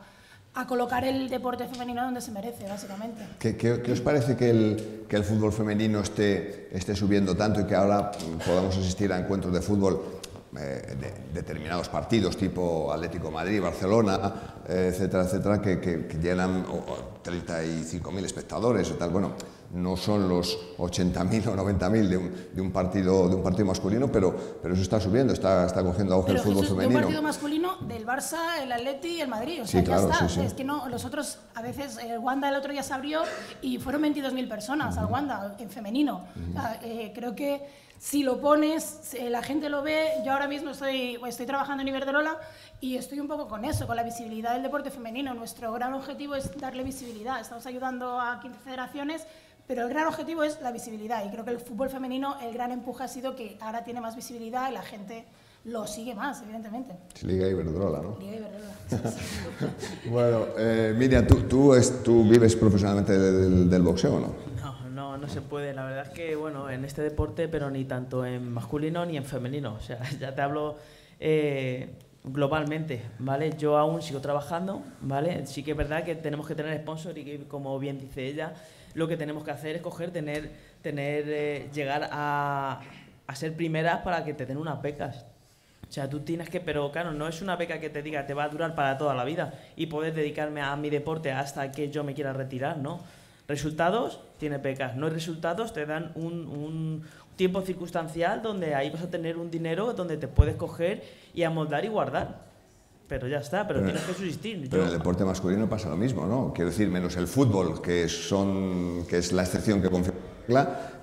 a colocar el deporte femenino donde se merece, básicamente.
¿Qué, qué, os parece que el, que el, fútbol femenino esté, esté subiendo tanto y que ahora podamos asistir a encuentros de fútbol eh, de determinados partidos tipo Atlético Madrid, Barcelona, eh, etcétera, etcétera, que, que, que llenan 35.000 espectadores o tal? Bueno, no son los 80.000 o 90.000 de un, de, un partido, de un partido masculino, pero, pero eso está subiendo, está, está cogiendo auge el fútbol femenino.
un partido masculino del Barça, el Atleti y el Madrid, o sea, ya está. Es que no, los otros, a veces, el Wanda el otro día se abrió y fueron 22.000 personas al Wanda, en femenino. Eh, creo que si lo pones, la gente lo ve. Yo ahora mismo estoy, estoy trabajando en Iberdrola y estoy un poco con eso, con la visibilidad del deporte femenino. Nuestro gran objetivo es darle visibilidad. Estamos ayudando a 15 federaciones pero el gran objetivo es la visibilidad y creo que el fútbol femenino, el gran empuje ha sido que ahora tiene más visibilidad y la gente lo sigue más, evidentemente.
Liga Iberdrola, ¿no?
Liga Iberdrola.
bueno, eh, Miriam, ¿tú, tú, es, ¿tú, vives profesionalmente del, boxeo o no?
No, no, no se puede. La verdad es que, bueno, en este deporte, pero ni tanto en masculino ni en femenino. O sea, ya te hablo... Eh, globalmente, ¿vale? Yo aún sigo trabajando, ¿vale? Sí que es verdad que tenemos que tener sponsor y que, como bien dice ella, lo que tenemos que hacer es coger, tener, tener eh, llegar a, a ser primeras para que te den unas becas. O sea, tú tienes que, pero claro, no es una beca que te diga te va a durar para toda la vida y poder dedicarme a mi deporte hasta que yo me quiera retirar, ¿no? Resultados, tienes becas. No hay resultados, te dan un, un tiempo circunstancial donde ahí vas a tener un dinero donde te puedes coger y amoldar y guardar pero ya está, pero, tienes que subsistir.
Pero en el deporte masculino pasa lo mismo, ¿no? Quiero decir, menos el fútbol, que, son, que es la excepción que confirma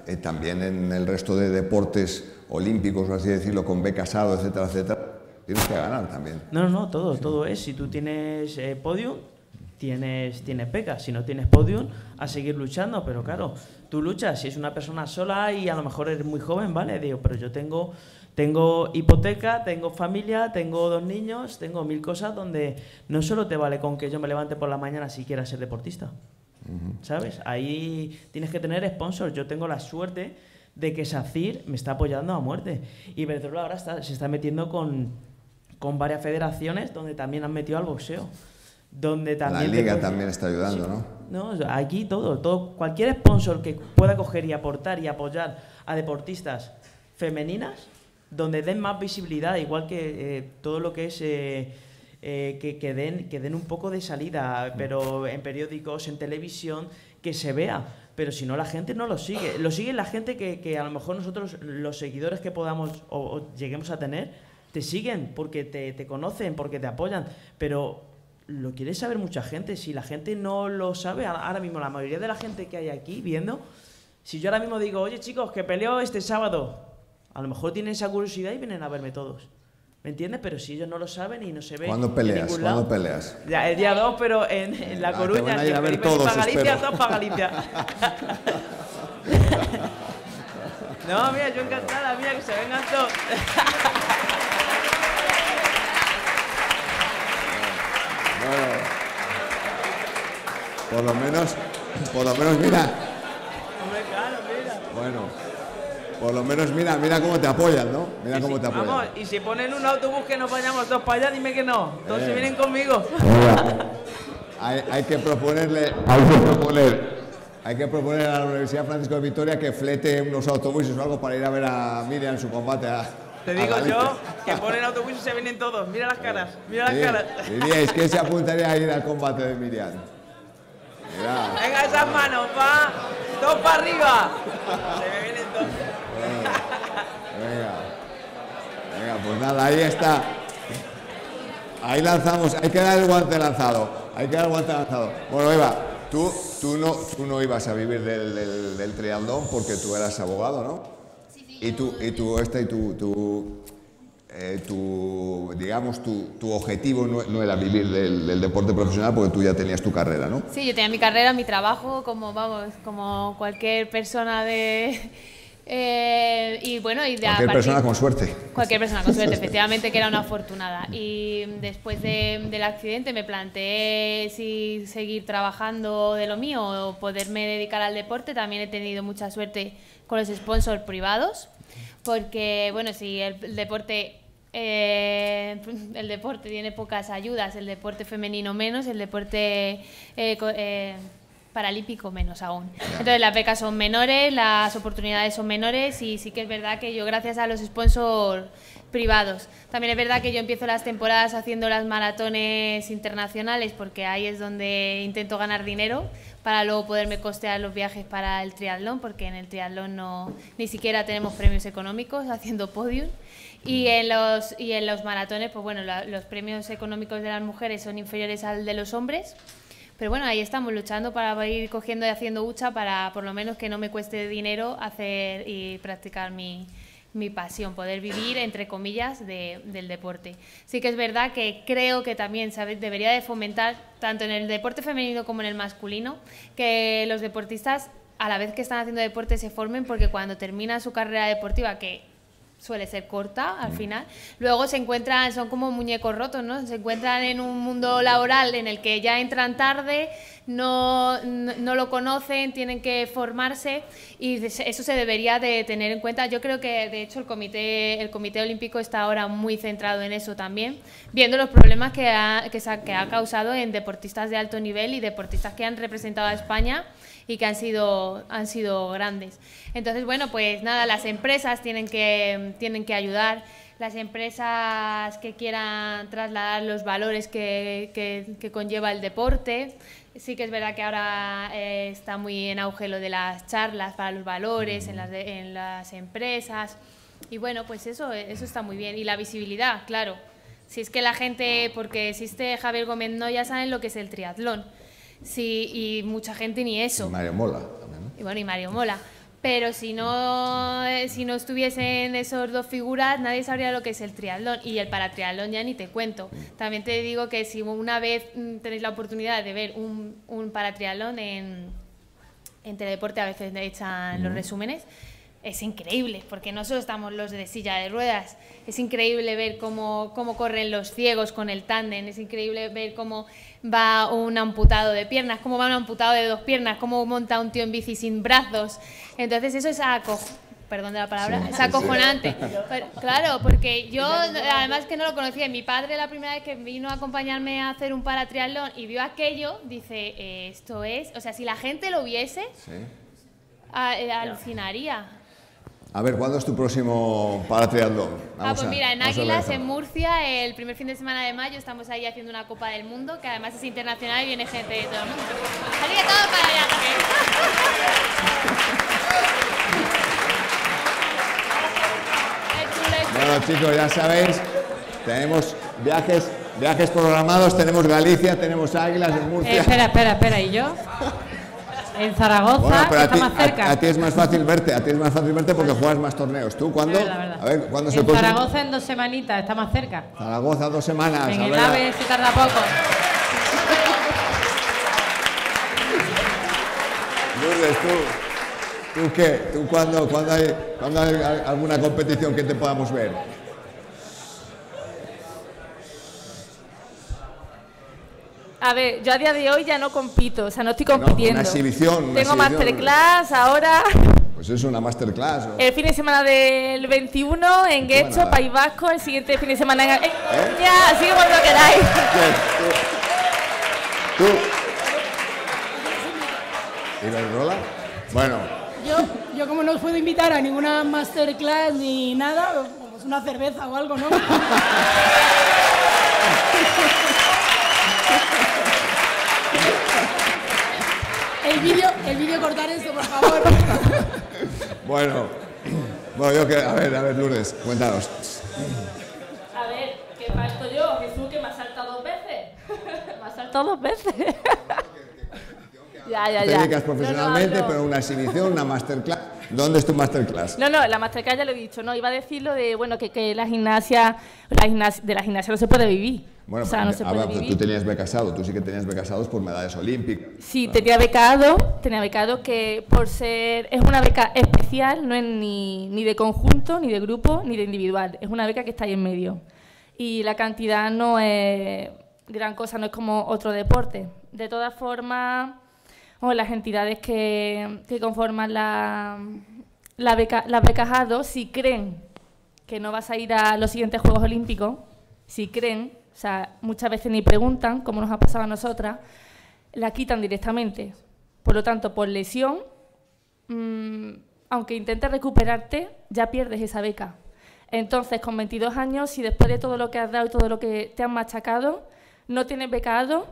eh, también en el resto de deportes olímpicos, por así decirlo, con B casado, etcétera, etcétera, tienes que ganar también.
No, no, todo, todo es. Si tú tienes eh, podium, tienes, tienes. Si no tienes podium, a seguir luchando. Pero claro, tú luchas. Si es una persona sola y a lo mejor eres muy joven, ¿vale? Digo, pero yo tengo tengo hipoteca, tengo familia, tengo dos niños, tengo mil cosas donde no solo te vale con que yo me levante por la mañana si quieras ser deportista. ¿Sabes? Ahí tienes que tener sponsors. Yo tengo la suerte de que SACIR me está apoyando a muerte. Y Iberdrola ahora se está metiendo con, con varias federaciones donde también han metido al boxeo. Donde también
la liga también está ayudando, ¿no?
No, aquí todo, todo, cualquier sponsor que pueda coger y aportar y apoyar a deportistas femeninas donde den más visibilidad, igual que eh, todo lo que es eh, eh, que, que, den, que den un poco de salida, pero en periódicos, en televisión, que se vea. Pero si no, la gente no lo sigue. Lo sigue la gente que, que a lo mejor nosotros, los seguidores que podamos o, lleguemos a tener, te siguen porque te, te, conocen, porque te apoyan. Pero lo quiere saber mucha gente. Si la gente no lo sabe, ahora mismo la mayoría de la gente que hay aquí viendo, si yo ahora mismo digo, oye chicos, que peleo este sábado, a lo mejor tienen esa curiosidad y vienen a verme todos. ¿Me entiendes? Pero si ellos no lo saben y no se ven.
¿Cuándo peleas? ¿Cuándo peleas?
Ya, el día 2, pero en, La Coruña.
Ah, te van a ir a ver todos,
para Galicia, todos para Galicia. No, mira, yo encantada, mira, que se vengan todos.
Bueno, por lo menos, por lo menos, mira,
Hombre, claro, mira.
bueno, por lo menos, mira, mira cómo te apoyan, ¿no? Mira
Y
cómo
si-
te apoyan.
Vamos, y si ponen un autobús que nos vayamos todos para allá, dime que no. Todos se
Eh.
vienen conmigo.
Hay, hay que proponerle, hay que proponer, hay que proponer a la Universidad Francisco de Vitoria que flete unos autobuses o algo para ir a ver a Miriam en su combate a.
Te digo yo que ponen autobús y se vienen todos. Mira las caras, mira las caras.
Diríais, ¿quién se apuntaría a ir al combate de Miriam? Mira,
Venga esas manos, va. Todos para arriba. Se me vienen todos.
Venga. Venga, pues nada, ahí está. Ahí lanzamos, hay que dar el guante lanzado. Hay que dar el guante lanzado. Bueno, Eva, tú, tú, no, tú no ibas a vivir del, del, del triatlón porque tú eras abogado, ¿no? Y tú, y tú, este, y tu, tu, eh, tu, digamos, tu, tu objetivo no, no era vivir del, del deporte profesional porque tú ya tenías tu carrera, ¿no?
Sí, yo tenía mi carrera, mi trabajo, como vamos, como cualquier persona de... eh, y bueno, y de
Cualquier
partir-
persona con suerte.
Cualquier persona con suerte, efectivamente, que era una afortunada. Y después de- del accidente me planteé si seguir trabajando de lo mío o poderme dedicar al deporte. También he tenido mucha suerte con los sponsors privados, porque, bueno, si el, el deporte... eh, el deporte tiene pocas ayudas, el deporte femenino menos, el deporte eh, eh, paralímpico menos aún. Entonces las becas son menores, las oportunidades son menores y sí que es verdad que yo gracias a los sponsors privados. También es verdad que yo empiezo las temporadas haciendo las maratones internacionales porque ahí es donde intento ganar dinero para luego poderme costear los viajes para el triatlón porque en el triatlón no ni siquiera tenemos premios económicos haciendo podium y en los y en los maratones pues bueno la- los premios económicos de las mujeres son inferiores al de los hombres pero bueno, ahí estamos luchando para ir cogiendo y haciendo hucha para por lo menos que no me cueste dinero hacer y practicar mi, mi pasión, poder vivir, entre comillas, de- del deporte. Sí que es verdad que creo que también se debería de fomentar, tanto en el deporte femenino como en el masculino, que los deportistas a la vez que están haciendo deporte se formen porque cuando terminan su carrera deportiva, que suele ser corta al final. Luego se encuentran, son como muñecos rotos, ¿no? Se encuentran en un mundo laboral en el que ya entran tarde, no, no, no lo conocen, tienen que formarse y eso se debería de tener en cuenta. Yo creo que de hecho el comité, el comité olímpico está ahora muy centrado en eso también, viendo los problemas que ha, que se ha- que ha causado en deportistas de alto nivel y deportistas que han representado a España y que han sido, han sido grandes. Entonces, bueno, pues nada, las empresas tienen que, tienen que ayudar, las empresas que quieran trasladar los valores que, que- que conlleva el deporte. Sí que es verdad que ahora eh, está muy en auge lo de las charlas para los valores en las, de- en las empresas. Y bueno, pues eso, eso está muy bien. Y la visibilidad, claro. Si es que la gente, porque existe Javier Gómez, no ya saben lo que es el triatlón. Sí, y mucha gente ni eso.
Mario Mola también, ¿no?
Y bueno, y Mario Mola. Pero si no, eh, si no estuviesen esos dos figuras, nadie sabría lo que es el triatlón. Y el paratriatlón ya ni te cuento. También te digo que si una vez mm, tenéis la oportunidad de ver un, un paratriatlón en, en Teledeporte, a veces echan los resúmenes, es increíble, porque no solo estamos los de silla de ruedas, es increíble ver cómo, cómo corren los ciegos con el tándem, es increíble ver cómo va un amputado de piernas, cómo va un amputado de dos piernas, cómo monta un tío en bici sin brazos. Entonces eso es aco perdón de la palabra,
Sí,
es
sí, sí.
acojonante. Pero, claro, porque yo además que no lo conocía, mi padre la primera vez que vino a acompañarme a hacer un paratriatlón y vio aquello, dice, eh, esto es, o sea, si la gente lo viese,
Sí.
a- eh, alucinaría.
A ver, ¿cuándo es tu próximo paratriatlón?
Ah,
Vamos
pues
a-
mira, en Águilas, en Murcia, el primer fin de semana de mayo, estamos ahí haciendo una Copa del Mundo, que además es internacional y viene gente de todo el mundo. Así que todo para allá también.
Bueno, chicos, ya sabéis, tenemos viajes, viajes programados, tenemos Galicia, tenemos Águilas en
Eh,
Murcia.
espera, espera, espera. ¿Y yo? En Zaragoza,
Bueno, pero
está
ti,
más cerca.
a- a ti es más fácil verte, a ti es más fácil verte porque juegas más torneos. ¿Tú cuándo?
La verdad, la verdad.
A ver, ¿cuándo
en
próximo?
Zaragoza en dos semanitas, está más cerca.
Zaragoza, dos semanas.
en
a
el
ver,
AVE se tarda poco.
Lourdes, tú. ¿Tú qué? ¿Tú cuándo, cuando hay, cuando hay alguna competición que te podamos ver?
A ver, yo a día de hoy ya no compito, o sea, no estoy compitiendo.
una exhibición. Una
Tengo
exhibición.
masterclass ahora.
Pues es una masterclass. ¿no?
El fin de semana del 21 en Guecho. País Vasco. El siguiente fin de semana en. ¡Eh! Ya, así como lo queráis.
¿Tú? ¿Iberdrola? Bueno,
Yo, yo como no os puedo invitar a ninguna masterclass ni nada, pues una cerveza o algo, ¿no? El vídeo, el vídeo cortar esto, por favor.
bueno. Bueno, yo que. A ver, a ver, Lourdes, cuéntanos.
A ver, ¿qué falto yo? Jesús, que me ha saltado dos veces. me ha saltado dos veces. ya, ya,
Te
ya.
dedicas
No, no,
profesionalmente,
hablo.
pero una exhibición, una masterclass. ¿Dónde es tu masterclass?
No, no, la masterclass ya lo he dicho, no, iba a decir lo de, bueno, que, que la gimnasia, la gimnasia, de la gimnasia no se puede vivir.
Bueno,
o sea, no se
a
puede
ver, tú tenías becasado, tú sí que tenías becasados por medallas olímpicas.
Sí, tenía becado, tenía becado que por ser, es una beca especial, no es ni, ni de conjunto, ni de grupo, ni de individual, es una beca que está ahí en medio. Y la cantidad no es gran cosa, no es como otro deporte. De todas formas, o las entidades que, que conforman la, la beca, las becas ADO, si creen que no vas a ir a los siguientes Juegos Olímpicos, si creen, o sea, muchas veces ni preguntan, como nos ha pasado a nosotras, la quitan directamente. Por lo tanto, por lesión, mm, aunque intentes recuperarte, ya pierdes esa beca. Entonces, con 22 años, si después de todo lo que has dado y todo lo que te han machacado, no tienes becado,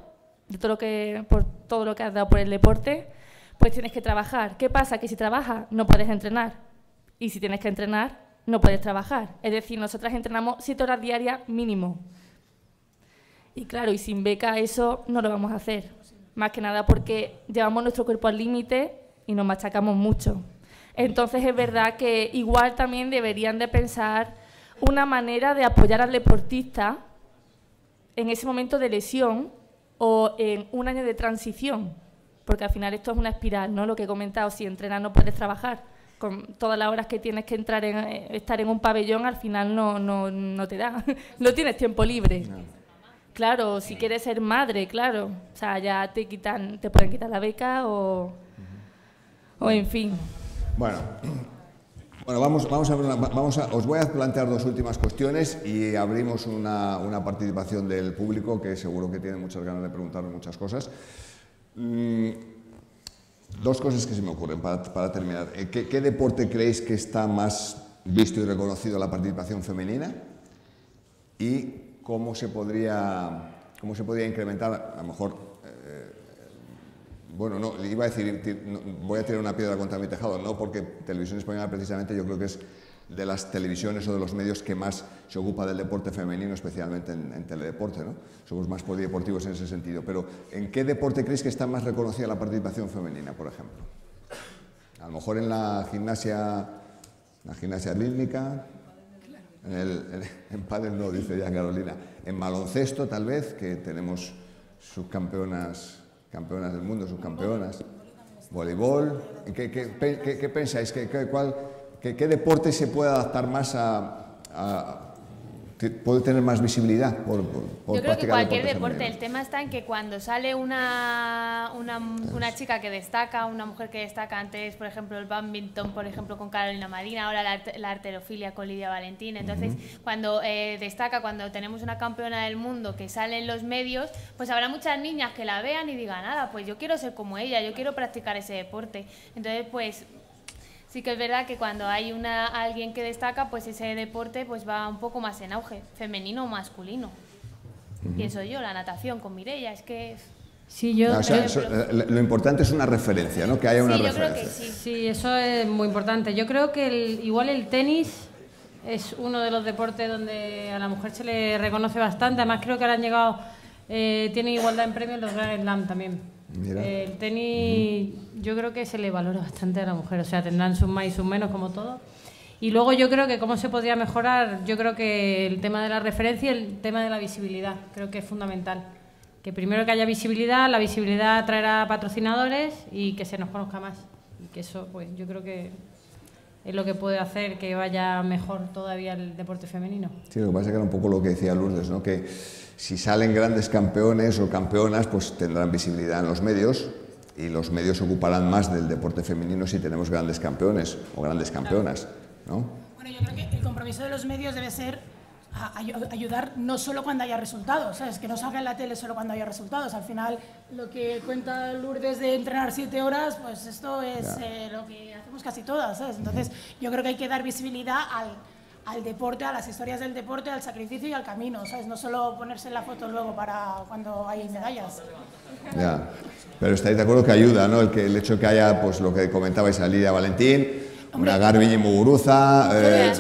de todo lo que, por todo lo que has dado por el deporte, pues tienes que trabajar. ¿Qué pasa? Que si trabajas, no puedes entrenar. Y si tienes que entrenar, no puedes trabajar. Es decir, nosotras entrenamos 7 horas diarias mínimo. Y claro, y sin beca eso no lo vamos a hacer. Más que nada porque llevamos nuestro cuerpo al límite y nos machacamos mucho. Entonces es verdad que igual también deberían de pensar una manera de apoyar al deportista en ese momento de lesión o en un año de transición, porque al final esto es una espiral, ¿no? Lo que he comentado, si entrenas no puedes trabajar, con todas las horas que tienes que entrar en, eh, estar en un pabellón, al final no, no, no te da, no tienes tiempo libre. Claro, si quieres ser madre, claro, o sea, ya te quitan, te pueden quitar la beca o, o en fin.
Bueno, bueno vamos, vamos, a, ver una- vamos a, os voy a plantear dos últimas cuestiones y abrimos una, una participación del público que seguro que tiene muchas ganas de preguntarnos muchas cosas. Mm, dos cosas que se me ocurren para, para terminar. Eh, ¿Qué, qué deporte creéis que está más visto y reconocido la participación femenina? ¿Y cómo se podría, cómo se podría incrementar, a lo mejor bueno, no, iba a decir, voy a tirar una piedra contra mi tejado, no porque Televisión Española precisamente yo creo que es de las televisiones o de los medios que más se ocupa del deporte femenino, especialmente en, teledeporte, ¿no? Somos más polideportivos en ese sentido. Pero, ¿en qué deporte creéis que está más reconocida la participación femenina, por ejemplo? A lo mejor en la gimnasia, la gimnasia rítmica, en, el, en, en no, dice ya Carolina. En baloncesto, tal vez, que tenemos subcampeonas campeonas del mundo, subcampeonas. Voleibol. ¿Qué, qué, pe- qué- qué pensáis? ¿Qué, deporte se puede adaptar más a... puede tener más visibilidad por, por, por
Yo creo que cualquier
deporte femenino?
el tema está en que cuando sale una, una, una chica que destaca, una mujer que destaca antes, por ejemplo, el badminton, por ejemplo, con Carolina Marina, ahora la, la arterofilia con Lidia Valentín. Entonces, cuando eh, destaca, cuando tenemos una campeona del mundo que sale en los medios, pues habrá muchas niñas que la vean y digan, nada, pues yo quiero ser como ella, yo quiero practicar ese deporte. Entonces, pues sí que es verdad que cuando hay una alguien que destaca, pues ese deporte pues va un poco más en auge, femenino o masculino. Pienso yo, la natación con Mireia, es que...
Sí, yo,
No, o sea, eso- eh, lo importante es una referencia, ¿no? que haya una
sí, yo creo que
referencia.
sí.
Sí, eso es muy importante. Yo creo que el- igual el tenis es uno de los deportes donde a la mujer se le reconoce bastante. Además, creo que ahora han llegado, eh, tienen igualdad en premios los Grand Slam también.
Mira.
Eh, el tenis, yo creo que se le valora bastante a la mujer. O sea, tendrán sus más y sus menos, como todo. Y luego yo creo que cómo se podría mejorar, yo creo que el tema de la referencia y el tema de la visibilidad, creo que es fundamental. Que primero que haya visibilidad, la visibilidad traerá patrocinadores y que se nos conozca más. Y que eso, pues yo creo que es lo que puede hacer que vaya mejor todavía el deporte femenino.
Sí, lo que pasa es que era un poco lo que decía Lourdes, ¿no? que si salen grandes campeones o campeonas, pues tendrán visibilidad en los medios y los medios ocuparán más del deporte femenino si tenemos grandes campeones o grandes campeonas. ¿no?
Bueno, yo creo que el compromiso de los medios debe ser ayudar no solo cuando haya resultados, ¿sabes? que no salga en la tele solo cuando haya resultados. Al final, lo que cuenta Lourdes de entrenar siete horas, pues esto es eh, lo que hacemos casi todas. ¿sabes? Entonces, yo creo que hay que dar visibilidad al, al, deporte, a las historias del deporte, al sacrificio y al camino. ¿sabes? No solo ponerse en la foto luego para cuando hay medallas.
Ya, pero estáis de acuerdo que ayuda, ¿no? El, que, el hecho que haya, pues lo que comentabais a Lidia Valentín, una Garbiñe y Muguruza.
Eh,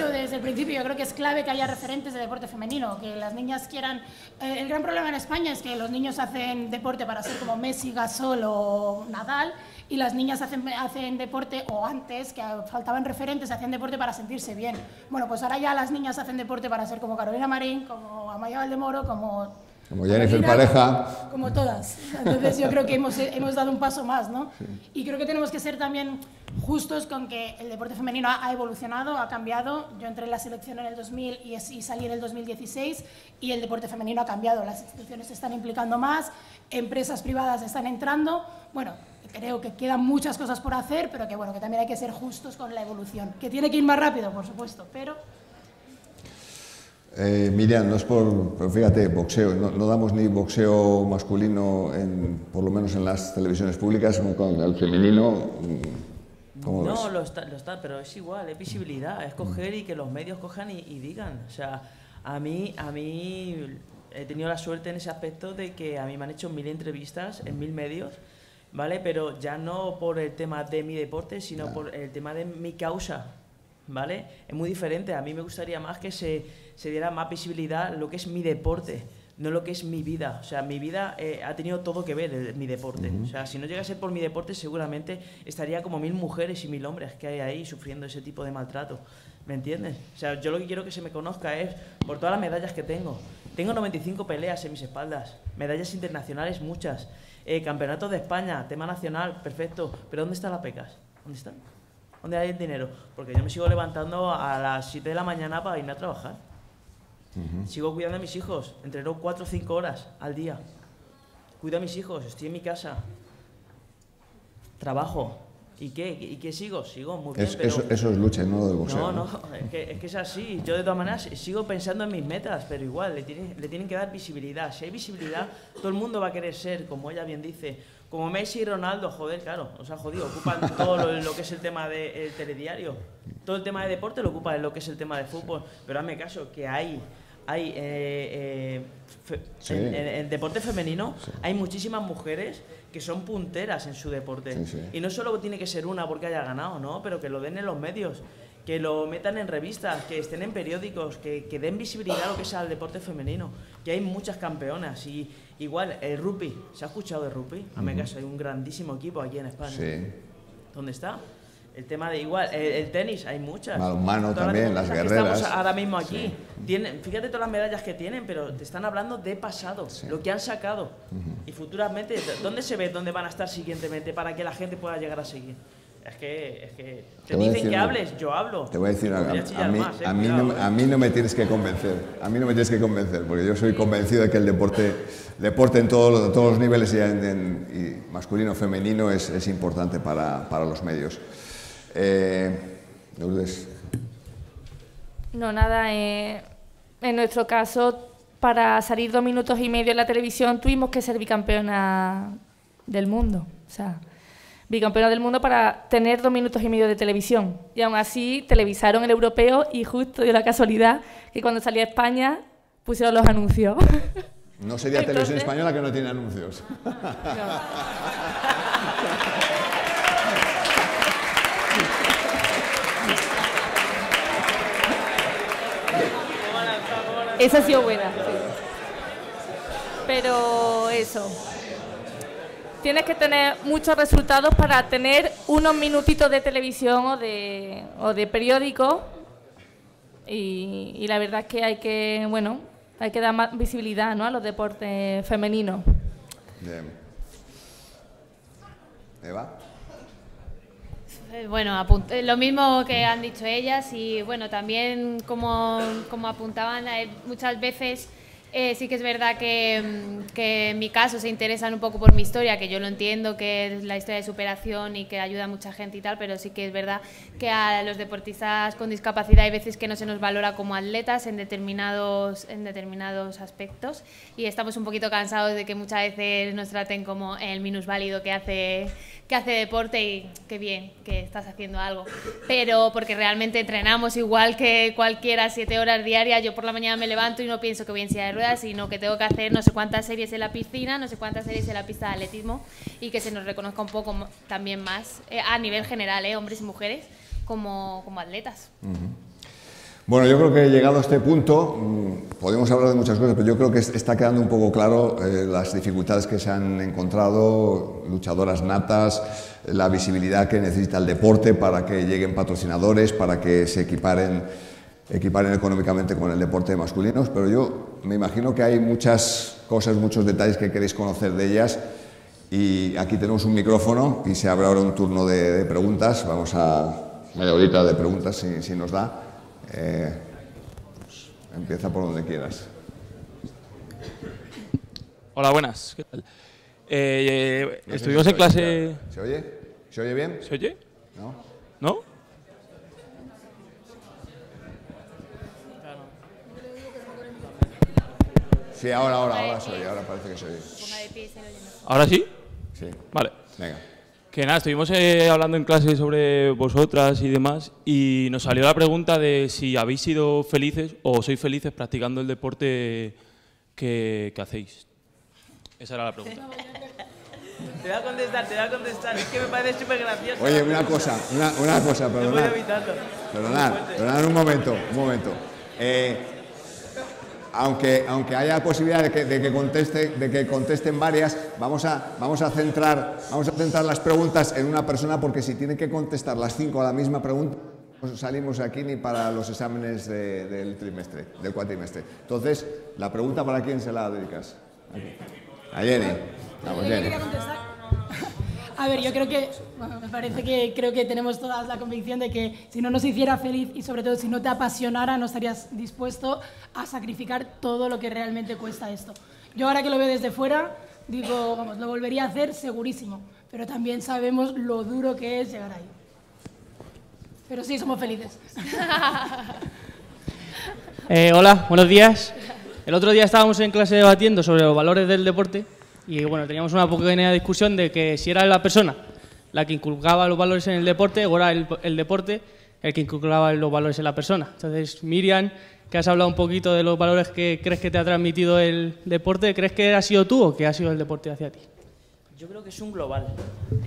principio, yo creo que es clave que haya referentes de deporte femenino, que las niñas quieran... Eh, el gran problema en España es que los niños hacen deporte para ser como Messi, Gasol o Nadal, y las niñas hacen, hacen deporte, o antes, que faltaban referentes, hacían deporte para sentirse bien. Bueno, pues ahora ya las niñas hacen deporte para ser como Carolina Marín, como Amaya Valdemoro, como
como Jennifer Pareja.
Como todas. Entonces yo creo que hemos, hemos dado un paso más, ¿no? Y creo que tenemos que ser también justos con que el deporte femenino ha, evolucionado, ha cambiado. Yo entré en la selección en el 2000 y, y, salí en el 2016 y el deporte femenino ha cambiado. Las instituciones se están implicando más, empresas privadas están entrando. Bueno, creo que quedan muchas cosas por hacer, pero que bueno, que también hay que ser justos con la evolución. Que tiene que ir más rápido, por supuesto, pero
eh, Miriam, no es por, pero fíjate, boxeo, no, damos ni boxeo masculino, en, por lo menos en las televisiones públicas, con el femenino.
¿cómo no, Lo, está, lo está, pero es igual, es visibilidad, es coger y que los medios cojan y, digan. O sea, a mí, a mí he tenido la suerte en ese aspecto de que a mí me han hecho mil entrevistas en mil medios, ¿vale? Pero ya no por el tema de mi deporte, sino por el tema de mi causa, ¿vale? Es muy diferente. A mí me gustaría más que se se diera más visibilidad lo que es mi deporte, no lo que es mi vida. O sea, mi vida eh, ha tenido todo que ver en mi deporte. O sea, si no llega a ser por mi deporte, seguramente estaría como mil mujeres y mil hombres que hay ahí sufriendo ese tipo de maltrato. ¿Me entiendes? O sea, yo lo que quiero que se me conozca es por todas las medallas que tengo. Tengo 95 peleas en mis espaldas, medallas internacionales muchas, eh, campeonatos de España, tema nacional, perfecto. Pero ¿dónde están las pecas? ¿Dónde están? ¿Dónde hay el dinero? Porque yo me sigo levantando a las 7 de la mañana para irme a trabajar. Sigo cuidando a mis hijos, entreno 4 o 5 horas al día. Cuido a mis hijos, estoy en mi casa. Trabajo. ¿Y qué? ¿Y qué sigo? Sigo muy bien.
eso, es lucha, no del boxeo.
No, no, Es, que, es, que, es así. Yo de todas maneras sigo pensando en mis metas, pero igual le tienen, le tienen que dar visibilidad. Si hay visibilidad, todo el mundo va a querer ser, como ella bien dice, como Messi y Ronaldo, joder, claro, o sea, jodido, ocupan todo lo, que es el tema del telediario. Todo el tema de deporte lo ocupa en lo que es el tema de fútbol. Pero hazme caso, que hay hay eh, eh, en, el deporte femenino hay muchísimas mujeres que son punteras en su deporte. y no solo tiene que ser una porque haya ganado, ¿no? Pero que lo den en los medios, que lo metan en revistas, que estén en periódicos, que, den visibilidad a lo que es al deporte femenino. Que hay muchas campeonas. Y igual, el rugby, ¿se ha escuchado de rugby? A mí caso, hay un grandísimo equipo aquí en España. ¿Dónde está? El tema de igual, el, tenis, hay muchas.
Mano también, las, guerreras.
estamos ahora mismo aquí. Tienen, fíjate todas las medallas que tienen, pero te están hablando de pasado, lo que han sacado. Y futuramente, ¿dónde se ve dónde van a estar siguientemente para que la gente pueda llegar a seguir? Es que, es que te, dicen que hables, yo hablo.
Te voy a decir a, mí, ¿eh? a, mí no, a mí no me tienes que convencer, a mí no me tienes que convencer, porque yo soy convencido de que el deporte, deporte en todos, todos los niveles, y, y masculino femenino, es, es importante para, para los medios. Eh,
no, nada. Eh, en nuestro caso, para salir dos minutos y medio en la televisión, tuvimos que ser bicampeona del mundo. O sea, bicampeona del mundo para tener dos minutos y medio de televisión. Y aún así, televisaron el europeo y justo dio la casualidad que cuando salía a España pusieron los anuncios.
No sería televisión española que no tiene anuncios.
Esa ha sido buena. Pero eso. Tienes que tener muchos resultados para tener unos minutitos de televisión o de, o de periódico. Y, la verdad es que hay que, bueno, hay que dar más visibilidad ¿no? a los deportes femeninos.
Bien. Eva.
Eh, Bueno, eh, lo mismo que han dicho ellas y bueno, también como, como apuntaban eh, muchas veces, sí que es verdad que, mm, que en mi caso se interesan un poco por mi historia, que yo lo entiendo, que es la historia de superación y que ayuda a mucha gente y tal, pero sí que es verdad que a los deportistas con discapacidad hay veces que no se nos valora como atletas en determinados, en determinados aspectos. Y estamos un poquito cansados de que muchas veces nos traten como el minusválido que hace, que hace deporte y qué bien que estás haciendo algo. Pero porque realmente entrenamos igual que cualquiera, siete horas diarias, yo por la mañana me levanto y no pienso que voy en silla de ruedas, sino que tengo que hacer no sé cuántas series en la piscina, no sé cuántas series en la pista de atletismo y que se nos reconozca un poco también más eh, a nivel general, eh, hombres y mujeres, como, como atletas.
Bueno, yo creo que llegado a este punto, mm, podemos hablar de muchas cosas, pero yo creo que es- está quedando un poco claro eh, las dificultades que se han encontrado, luchadoras natas, la visibilidad que necesita el deporte para que lleguen patrocinadores, para que se equiparen, equiparen económicamente con el deporte masculino, pero yo me imagino que hay muchas cosas, muchos detalles que queréis conocer de ellas. Y aquí tenemos un micrófono y se abre ahora un turno de, de preguntas. Vamos a media horita de preguntas si, si nos da. Eh, pues, empieza por donde quieras.
Hola, buenas. ¿Qué tal? Eh, eh,
No
estuvimos
si
en
se-
clase...
¿Se oye? ¿Se oye bien?
¿Se oye?
¿No?
¿No?
Sí, ahora, ahora, ahora se oye, ahora parece que se oye.
¿Ahora sí?
Sí,
Vale.
venga.
Que nada, estuvimos eh, hablando en clase sobre vosotras y demás y nos salió la pregunta de si habéis sido felices o sois felices practicando el deporte que, que hacéis. Esa era la pregunta.
Te voy a contestar, te voy a contestar. Es que me parece súper gracioso.
Oye, una cosa, una, una cosa,
No puedo
perdonad.
evitarlo.
Perdonad, perdonad un momento, un momento. Eh, aunque, aunque haya posibilidad de que, de que conteste, de que contesten varias, vamos a, vamos, a centrar, vamos a centrar las preguntas en una persona porque si tienen que contestar las cinco a la misma pregunta, no salimos aquí ni para los exámenes de- del trimestre, del cuatrimestre. Entonces, la pregunta para quién se la dedicas? A Jenny. Vamos, Jenny.
A ver, yo creo que, me parece que creo que tenemos todas la convicción de que si no nos hiciera feliz y sobre todo si no te apasionara, no estarías dispuesto a sacrificar todo lo que realmente cuesta esto. Yo ahora que lo veo desde fuera, digo, vamos, lo volvería a hacer segurísimo, pero también sabemos lo duro que es llegar ahí. Pero sí, somos felices.
Eh, hola, buenos días. El otro día estábamos en clase debatiendo sobre los valores del deporte y bueno, teníamos una pequeña discusión de que si era la persona la que inculcaba los valores en el deporte o era el, deporte el que inculcaba los valores en la persona. Entonces, Miriam, que has hablado un poquito de los valores que crees que te ha transmitido el deporte, ¿crees que ha sido tú o que ha sido el deporte hacia ti?
Yo creo que es un global,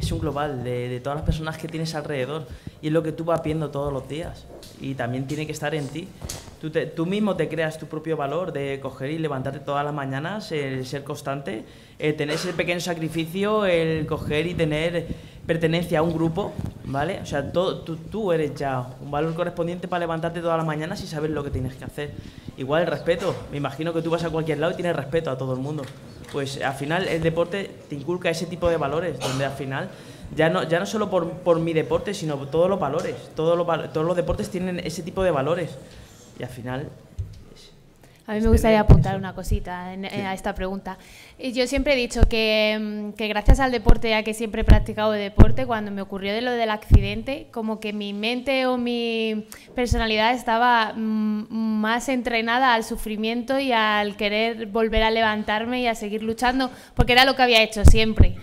es un global de, de todas las personas que tienes alrededor y es lo que tú vas viendo todos los días y también tiene que estar en ti. Tú, te- tú mismo te creas tu propio valor de coger y levantarte todas las mañanas, el ser constante, el tener ese pequeño sacrificio, el coger y tener pertenencia a un grupo, ¿vale? O sea, todo, tú, tú eres ya un valor correspondiente para levantarte todas las mañanas y saber lo que tienes que hacer. Igual el respeto, me imagino que tú vas a cualquier lado y tienes respeto a todo el mundo. Pues al final el deporte te inculca ese tipo de valores, donde al final ya no, ya no solo por, por mi deporte, sino todos los valores. Todos los, todos los deportes tienen ese tipo de valores. Y al final
A mí me gustaría apuntar una cosita en- a esta pregunta. Yo siempre he dicho que, mm, que gracias al deporte, ya que siempre he practicado deporte, cuando me ocurrió de lo del accidente, como que mi mente o mi personalidad estaba mm, más entrenada al sufrimiento y al querer volver a levantarme y a seguir luchando, porque era lo que había hecho siempre.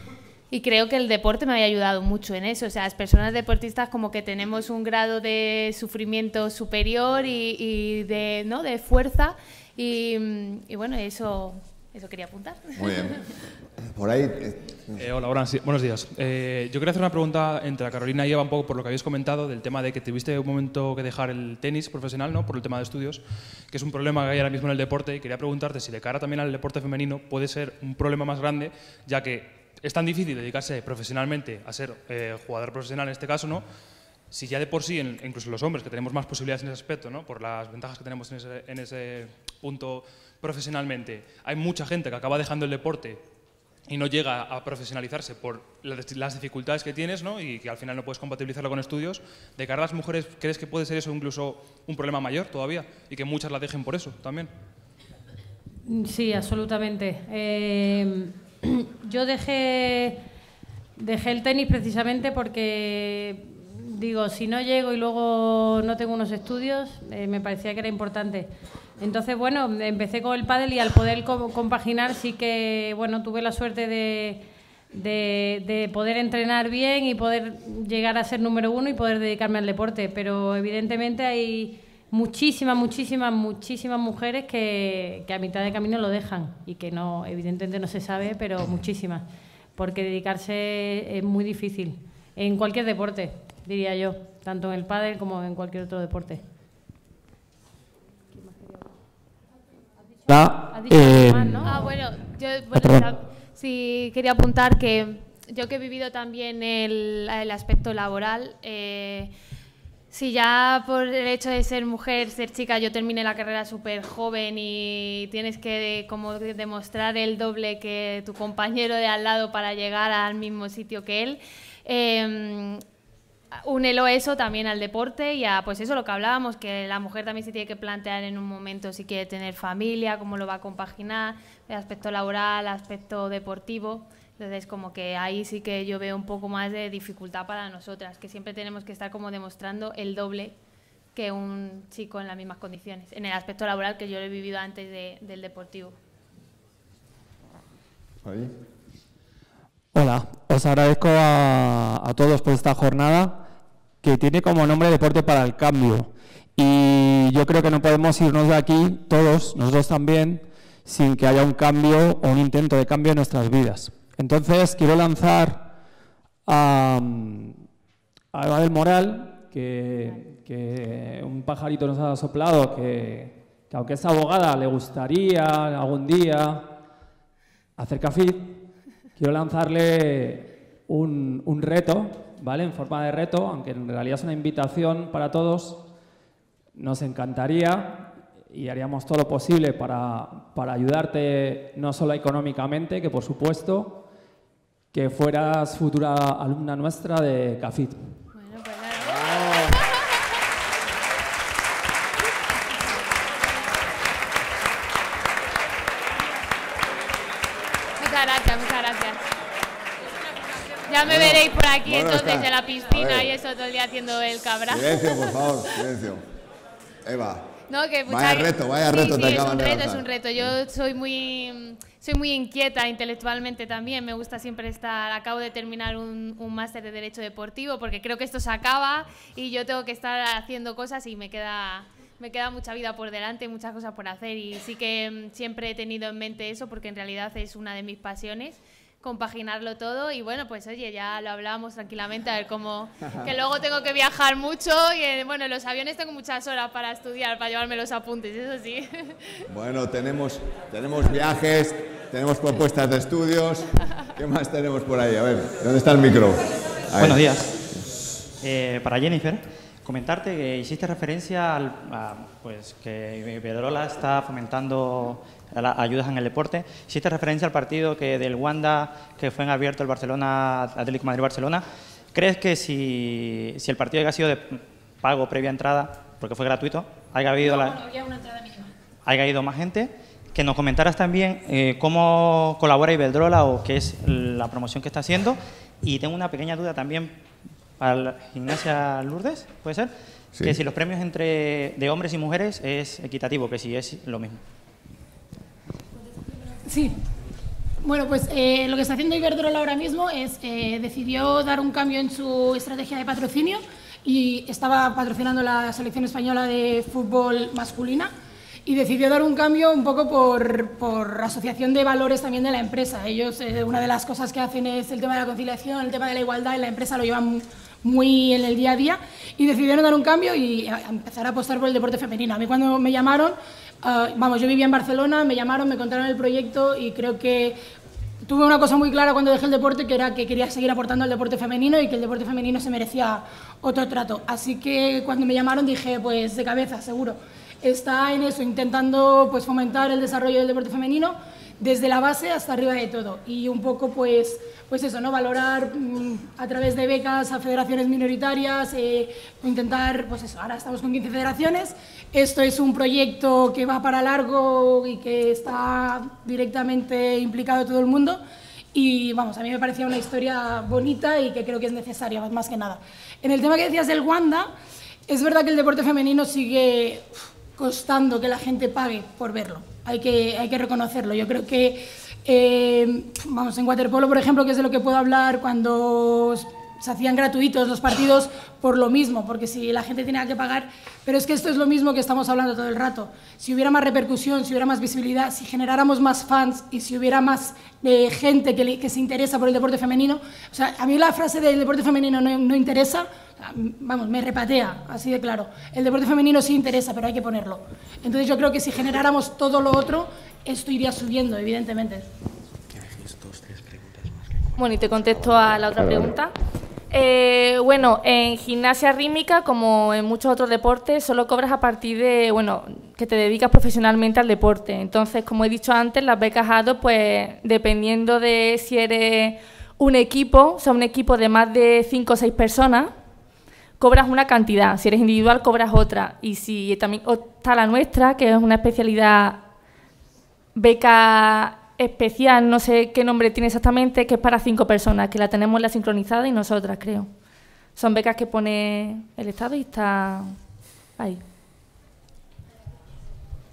Y creo que el deporte me había ayudado mucho en eso. O sea, las personas deportistas como que tenemos un grado de sufrimiento superior y, y de, ¿no? de fuerza. Y, mm, y bueno, eso, eso quería apuntar.
Muy bien. Por ahí. eh,
Eh, hola, buenas, buenos días. Eh, yo quería hacer una pregunta entre a Carolina y Eva un poco por lo que habéis comentado del tema de que tuviste un momento que dejar el tenis profesional, ¿no? Por el tema de estudios, que es un problema que hay ahora mismo en el deporte y quería preguntarte si de cara también al deporte femenino puede ser un problema más grande, ya que es tan difícil dedicarse profesionalmente a ser eh, jugador profesional en este caso, ¿no? Si ya de por sí, en- incluso los hombres, que tenemos más posibilidades en ese aspecto, ¿no? por las ventajas que tenemos en ese, en ese punto profesionalmente, hay mucha gente que acaba dejando el deporte y no llega a profesionalizarse por las dificultades que tienes ¿no? y que al final no puedes compatibilizarlo con estudios, de cara a las mujeres, ¿crees que puede ser eso incluso un problema mayor todavía y que muchas la dejen por eso también?
Sí, absolutamente. Eh, yo dejé, dejé el tenis precisamente porque, digo, si no llego y luego no tengo unos estudios, eh, me parecía que era importante. Entonces, bueno, empecé con el pádel y al poder compaginar sí que, bueno, tuve la suerte de, de, poder entrenar bien y poder llegar a ser número uno y poder dedicarme al deporte. Pero evidentemente hay muchísimas, muchísimas, muchísimas mujeres que, que a mitad de camino lo dejan y que no, evidentemente no se sabe, pero muchísimas. Porque dedicarse es muy difícil en cualquier deporte, diría yo, tanto en el pádel como en cualquier otro deporte.
Eh, ah, bueno, yo sí quería apuntar que yo que he vivido también el, el aspecto laboral, eh, si ya por el hecho de ser mujer, ser chica, yo terminé la carrera súper joven y tienes que como demostrar el doble que tu compañero de al lado para llegar al mismo sitio que él. Eh, únelo eso también al deporte y a pues eso lo que hablábamos, que la mujer también se tiene que plantear en un momento si quiere tener familia, cómo lo va a compaginar, el aspecto laboral, aspecto deportivo. Entonces, como que ahí sí que yo veo un poco más de dificultad para nosotras, que siempre tenemos que estar como demostrando el doble que un chico en las mismas condiciones, en el aspecto laboral que yo lo he vivido antes del deportivo.
Hola, os agradezco a todos por esta jornada que tiene como nombre Deporte para el Cambio. Y yo creo que no podemos irnos de aquí, todos, nosotros también, sin que haya un cambio o un intento de cambio en nuestras vidas. Entonces, quiero lanzar a, a Eva del Moral, que, un pajarito nos ha soplado, que, aunque es abogada, le gustaría algún día hacer café. Quiero lanzarle un, un reto ¿vale? En forma de reto, aunque en realidad es una invitación para todos, nos encantaría y haríamos todo lo posible para, para ayudarte no solo económicamente, que por supuesto, que fueras futura alumna nuestra de CAFIT. Bueno, pues
Muchas gracias, muchas gracias. Ya me veréis por aquí entonces en la piscina y eso todo el día haciendo el cabra.
Silencio, por favor, silencio. Eva.
No, que
vaya reto, vaya reto te
es un reto, es un reto. Yo soy muy, soy muy inquieta intelectualmente también. Me gusta siempre estar. Acabo de terminar un, un máster de Derecho Deportivo porque creo que esto se acaba y yo tengo que estar haciendo cosas y me queda, me queda mucha vida por delante, muchas cosas por hacer. Y sí que mm, siempre he tenido en mente eso porque en realidad es una de mis pasiones compaginarlo todo y bueno, pues oye, ya lo hablábamos tranquilamente, a ver cómo, que luego tengo que viajar mucho y eh, bueno, en los aviones tengo muchas horas para estudiar, para llevarme los apuntes, eso sí.
Bueno, tenemos, tenemos viajes, tenemos propuestas de estudios, ¿qué más tenemos por ahí? A ver, ¿dónde está el micro?
Buenos días. Eh, para Jennifer, comentarte que hiciste referencia al, a, pues que Pedrola está fomentando ayudas en el deporte. Hiciste referencia al partido que del Wanda que fue en abierto el Barcelona Atlético Madrid-Barcelona. ¿Crees que si, si, el partido haya sido de pago previa entrada, porque fue gratuito, haya habido, la, haya ido más gente? Que nos comentaras también eh, cómo colabora Ibeldrola o qué es la promoción que está haciendo. Y tengo una pequeña duda también para la gimnasia Lourdes, ¿puede ser? Que si los premios entre de hombres y mujeres es equitativo, que si es lo mismo.
Sí. Bueno, pues eh, lo que está haciendo Iberdrola ahora mismo es eh, decidió dar un cambio en su estrategia de patrocinio y estaba patrocinando la selección española de fútbol masculina y decidió dar un cambio un poco por, por asociación de valores también de la empresa. Ellos, eh, una de las cosas que hacen es el tema de la conciliación, el tema de la igualdad y la empresa lo llevan muy en el día a día y decidieron dar un cambio y empezar a apostar por el deporte femenino. A mí cuando me llamaron Ah, vamos, yo vivía en Barcelona, me llamaron, me contaron el proyecto y creo que tuve una cosa muy clara cuando dejé el deporte, que era que quería seguir aportando al deporte femenino y que el deporte femenino se merecía otro trato. Así que cuando me llamaron dije, pues de cabeza, seguro. Está en eso, intentando pues, fomentar el desarrollo del deporte femenino. Desde la base hasta arriba de todo. Y un poco, pues, pues eso, ¿no? Valorar mm, a través de becas a federaciones minoritarias, eh, intentar, pues eso, ahora estamos con 15 federaciones. Esto es un proyecto que va para largo y que está directamente implicado todo el mundo. Y vamos, a mí me parecía una historia bonita y que creo que es necesaria, más que nada. En el tema que decías del Wanda, es verdad que el deporte femenino sigue costando que la gente pague por verlo. Hay que, hay que reconocerlo. Yo creo que, eh, vamos, en waterpolo, por ejemplo, que es de lo que puedo hablar cuando se hacían gratuitos los partidos por lo mismo, porque si la gente tenía que pagar, pero es que esto es lo mismo que estamos hablando todo el rato. Si hubiera más repercusión, si hubiera más visibilidad, si generáramos más fans y si hubiera más eh, gente que, que, se interesa por el deporte femenino, o sea, a mí la frase del deporte femenino no, no interesa, vamos, me repatea, así de claro. El deporte femenino sí interesa, pero hay que ponerlo. Entonces yo creo que si generáramos todo lo otro, esto iría subiendo, evidentemente.
Bueno, y te contesto a la otra pregunta. Eh, bueno, en gimnasia rítmica, como en muchos otros deportes, solo cobras a partir de, bueno, que te dedicas profesionalmente al deporte. Entonces, como he dicho antes, las becas ADO, pues dependiendo de si eres un equipo, o sea, un equipo de más de 5 o 6 personas, cobras una cantidad. Si eres individual, cobras otra. Y si también está la nuestra, que es una especialidad beca especial, no sé qué nombre tiene exactamente, que es para cinco personas, que la tenemos la sincronizada y nosotras, creo. Son becas que pone el Estado y está ahí.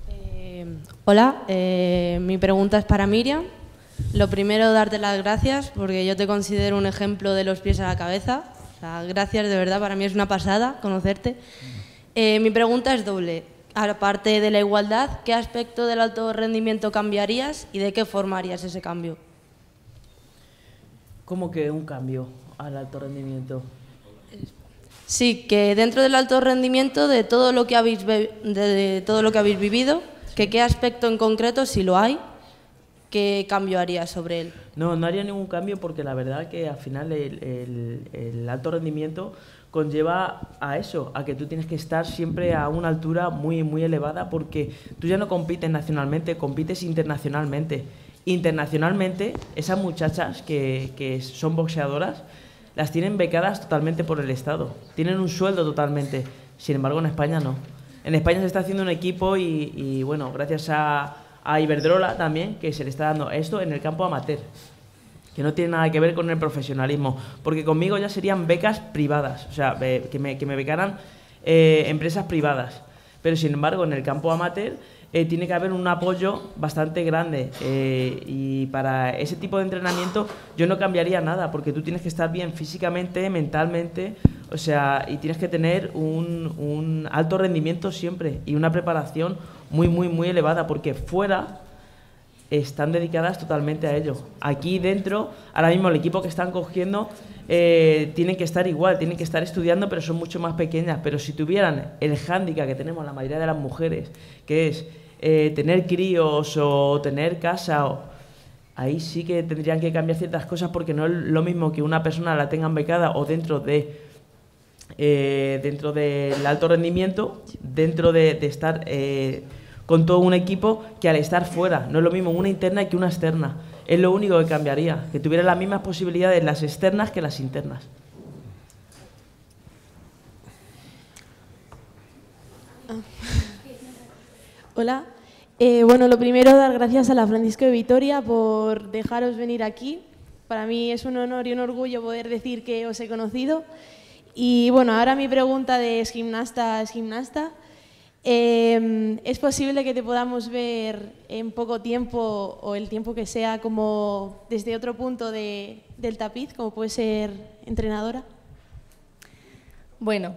Eh, hola, eh, mi pregunta es para Miriam. Lo primero, darte las gracias, porque yo te considero un ejemplo de los pies a la cabeza. Gracias, de verdad, para mí es una pasada conocerte. Eh, mi pregunta es doble. Aparte de la igualdad, ¿qué aspecto del alto rendimiento cambiarías y de qué forma harías ese cambio?
¿Cómo que un cambio al alto rendimiento?
Sí, que dentro del alto rendimiento, de todo lo que habéis, de todo lo que habéis vivido, que qué aspecto en concreto, si lo hay, qué cambio harías sobre él.
No, no haría ningún cambio porque la verdad que al final el, el alto rendimiento conlleva a eso, a que tú tienes que estar siempre a una altura muy, muy elevada porque tú ya no compites nacionalmente, compites internacionalmente. Internacionalmente, esas muchachas que, que son boxeadoras las tienen becadas totalmente por el Estado, tienen un sueldo totalmente, sin embargo en España no. En España se está haciendo un equipo y, y bueno, gracias a, a Iberdrola también, que se le está dando esto en el campo amateur que no tiene nada que ver con el profesionalismo, porque conmigo ya serían becas privadas, o sea, que me, que me becaran eh, empresas privadas. Pero sin embargo, en el campo amateur eh, tiene que haber un apoyo bastante grande eh, y para ese tipo de entrenamiento yo no cambiaría nada, porque tú tienes que estar bien físicamente, mentalmente, o sea, y tienes que tener un, un alto rendimiento siempre y una preparación muy, muy, muy elevada, porque fuera están dedicadas totalmente a ello. Aquí dentro, ahora mismo el equipo que están cogiendo eh, tienen que estar igual, tienen que estar estudiando, pero son mucho más pequeñas. Pero si tuvieran el hándicap que tenemos la mayoría de las mujeres, que es eh, tener críos o tener casa, ahí sí que tendrían que cambiar ciertas cosas porque no es lo mismo que una persona la tengan becada o dentro de eh, dentro del alto rendimiento, dentro de, de estar con todo un equipo que al estar fuera, no es lo mismo una interna que una externa. Es lo único que cambiaría, que tuviera las mismas posibilidades las externas que las internas.
Ah. Hola. Eh, bueno, lo primero, dar gracias a la Francisco de Vitoria por dejaros venir aquí. Para mí es un honor y un orgullo poder decir que os he conocido. Y bueno, ahora mi pregunta de es gimnasta es gimnasta. Em, ¿Es posible que te podamos ver en poco tiempo o el tiempo que sea como desde otro punto del tapiz, como puede ser entrenadora?
Bueno,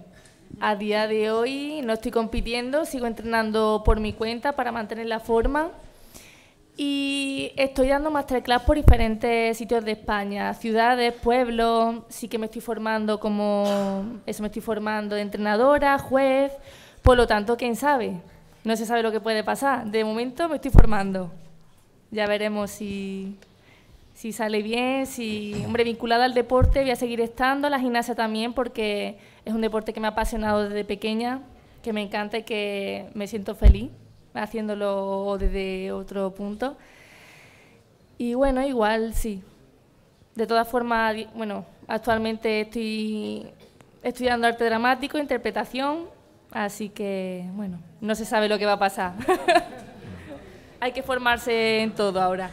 a día de hoy no estoy compitiendo, sigo entrenando por mi cuenta para mantener la forma y estoy dando masterclass por diferentes sitios de España, ciudades, pueblos, sí que me estoy formando como, eso me estoy formando de entrenadora, juez, por lo tanto, ¿quién sabe? No se sabe lo que puede pasar. De momento me estoy formando. Ya veremos si, sale bien, si, hombre, vinculada al deporte voy a seguir estando, la gimnasia también, porque es un deporte que me ha apasionado desde pequeña, que me encanta y que me siento feliz haciéndolo desde otro punto. Y bueno, igual sí. De todas formas, bueno, actualmente estoy estudiando arte dramático, interpretación, así que, bueno, no se sabe lo que va a pasar. Hay que formarse en todo ahora.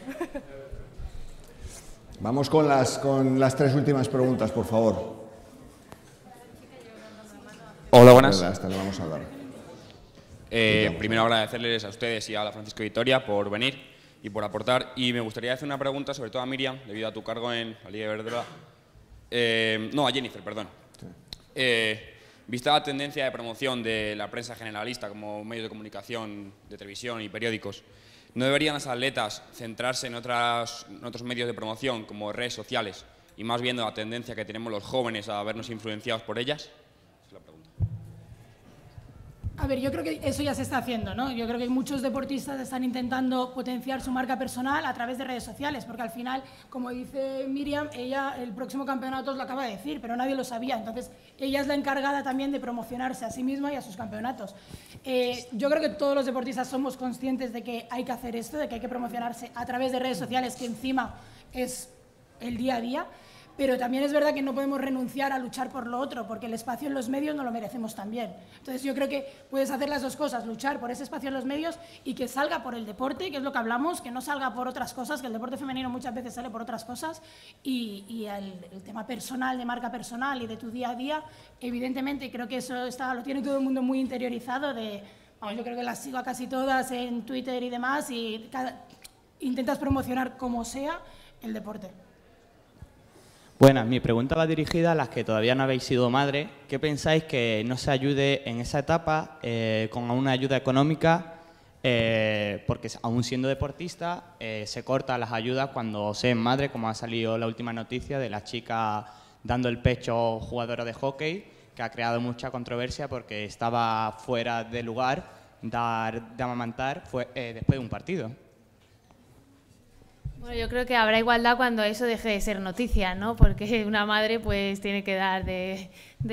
Vamos con las, con las tres últimas preguntas, por favor.
Hola, buenas.
Hasta le vamos a dar.
Eh, primero agradecerles a ustedes y a la Francisco Victoria por venir y por aportar. Y me gustaría hacer una pregunta, sobre todo a Miriam, debido a tu cargo en la Liga Iberdrola. Eh, no, a Jennifer, perdón. Eh, vista la tendencia de promoción de la prensa generalista como medios de comunicación, de televisión y periódicos, ¿no deberían las atletas centrarse en, otras, en otros medios de promoción como redes sociales y más viendo la tendencia que tenemos los jóvenes a vernos influenciados por ellas?
A ver, yo creo que eso ya se está haciendo, ¿no? Yo creo que muchos deportistas están intentando potenciar su marca personal a través de redes sociales, porque al final, como dice Miriam, ella el próximo campeonato lo acaba de decir, pero nadie lo sabía. Entonces, ella es la encargada también de promocionarse a sí misma y a sus campeonatos. Eh, yo creo que todos los deportistas somos conscientes de que hay que hacer esto, de que hay que promocionarse a través de redes sociales, que encima es el día a día. Pero también es verdad que no podemos renunciar a luchar por lo otro, porque el espacio en los medios no lo merecemos también. Entonces yo creo que puedes hacer las dos cosas, luchar por ese espacio en los medios y que salga por el deporte, que es lo que hablamos, que no salga por otras cosas, que el deporte femenino muchas veces sale por otras cosas, y, el, tema personal, de marca personal y de tu día a día, evidentemente creo que eso está, lo tiene todo el mundo muy interiorizado de... yo creo que las sigo a casi todas en Twitter y demás y intentas promocionar como sea el deporte.
Buenas, mi pregunta va dirigida a las que todavía no habéis sido madre. ¿Qué pensáis que no se ayude en esa etapa eh, con una ayuda económica? Eh, porque aún siendo deportista eh, se cortan las ayudas cuando se es madre, como ha salido la última noticia de la chica dando el pecho jugadora de hockey, que ha creado mucha controversia porque estaba fuera de lugar dar, de amamantar fue, después de un partido.
Bueno, yo creo que habrá igualdad cuando eso deje de ser noticia, ¿no? Porque una madre pues tiene que dar de,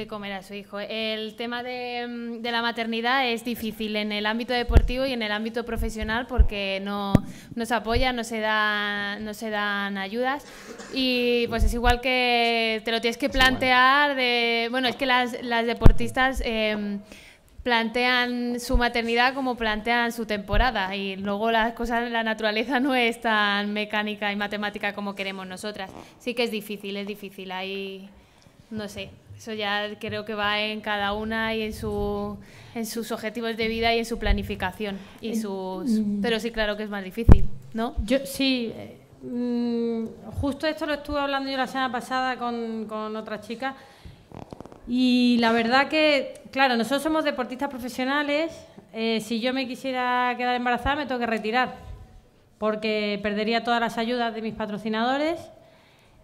comer a su hijo. El tema de, la maternidad es difícil en el ámbito deportivo y en el ámbito profesional porque no, se apoya, no se, da, no se dan ayudas y pues es igual que te lo tienes que plantear de... Bueno, es que las, las deportistas... Eh, plantean su maternidad como plantean su temporada y luego las cosas, la naturaleza no es tan mecánica y matemática como queremos nosotras. Sí que es difícil, es difícil. Ahí, no sé, eso ya creo que va en cada una y en, su, en sus objetivos de vida y en su planificación. Y sus, mm. pero sí, claro que es más difícil, ¿no?
Yo sí. Eh, mm, justo esto lo estuve hablando yo la semana pasada con, con otra chica y la verdad que, claro, nosotros somos deportistas profesionales. Eh, si yo me quisiera quedar embarazada, me tengo que retirar, porque perdería todas las ayudas de mis patrocinadores.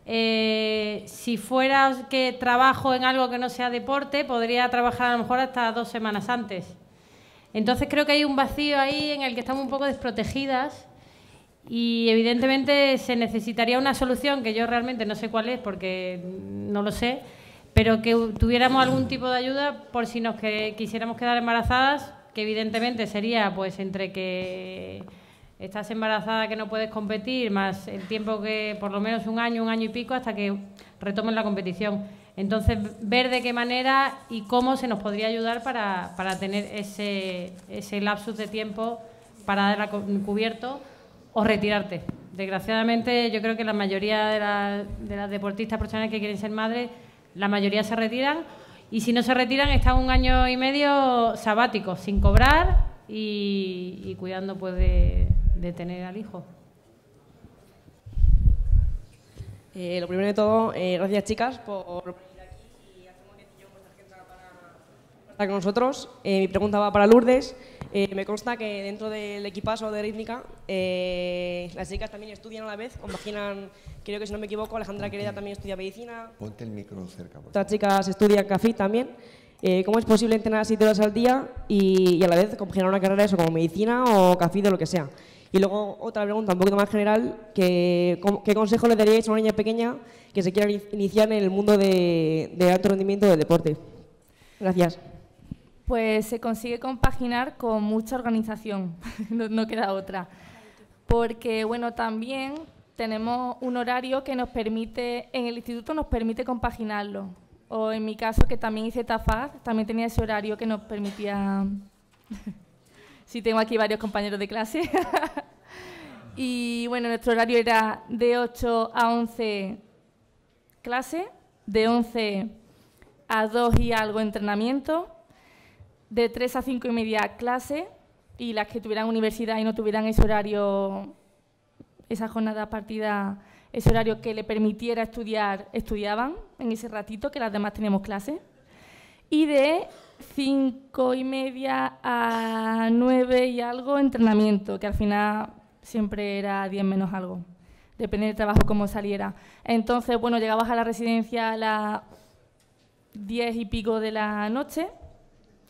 Eh, si fuera que trabajo en algo que no sea deporte, podría trabajar a lo mejor hasta dos semanas antes. Entonces creo que hay un vacío ahí en el que estamos un poco desprotegidas y evidentemente se necesitaría una solución que yo realmente no sé cuál es porque no lo sé pero que tuviéramos algún tipo de ayuda por si nos quisiéramos quedar embarazadas, que evidentemente sería pues entre que estás embarazada que no puedes competir, más el tiempo que por lo menos un año, un año y pico hasta que retomen la competición. Entonces, ver de qué manera y cómo se nos podría ayudar para, para tener ese, ese lapsus de tiempo para dar cubierto o retirarte. Desgraciadamente, yo creo que la mayoría de, de las deportistas profesionales que quieren ser madres la mayoría se retiran y si no se retiran están un año y medio sabático, sin cobrar y, cuidando pues de, tener al hijo.
Eh, lo primero de todo, eh, gracias chicas por y estar con nosotros. Eh, mi pregunta va para Lourdes. Me consta que dentro del equipazo de rítmica las chicas también estudian a la vez, compaginan Creo que si no me equivoco, Alejandra Quereda también estudia medicina.
Ponte el micro cerca.
Otras chicas estudian CAFI también. Eh, ¿Cómo es posible entrenar siete horas al día y, a la vez compaginar una carrera eso como medicina o CAFI o lo que sea? Y luego otra pregunta un poquito más general, que, ¿qué consejo le daríais a una niña pequeña que se quiera iniciar en el mundo de, alto rendimiento del deporte? Gracias.
Pues se consigue compaginar con mucha organización, no, queda otra. Porque, bueno, también tenemos un horario que nos permite, en el instituto nos permite compaginarlo. O en mi caso, que también hice TAFAD, también tenía ese horario que nos permitía... sí, tengo aquí varios compañeros de clase. y bueno, nuestro horario era de 8 a 11 clase, de 11 a 2 y algo entrenamiento, de 3 a 5 y media clase, y las que tuvieran universidad y no tuvieran ese horario, esa jornada partida, ese horario que le permitiera estudiar, estudiaban en ese ratito, que las demás teníamos clase. Y de cinco y media a nueve y algo entrenamiento, que al final siempre era diez menos algo, depende del trabajo como saliera. Entonces, bueno, llegabas a la residencia a las diez y pico de la noche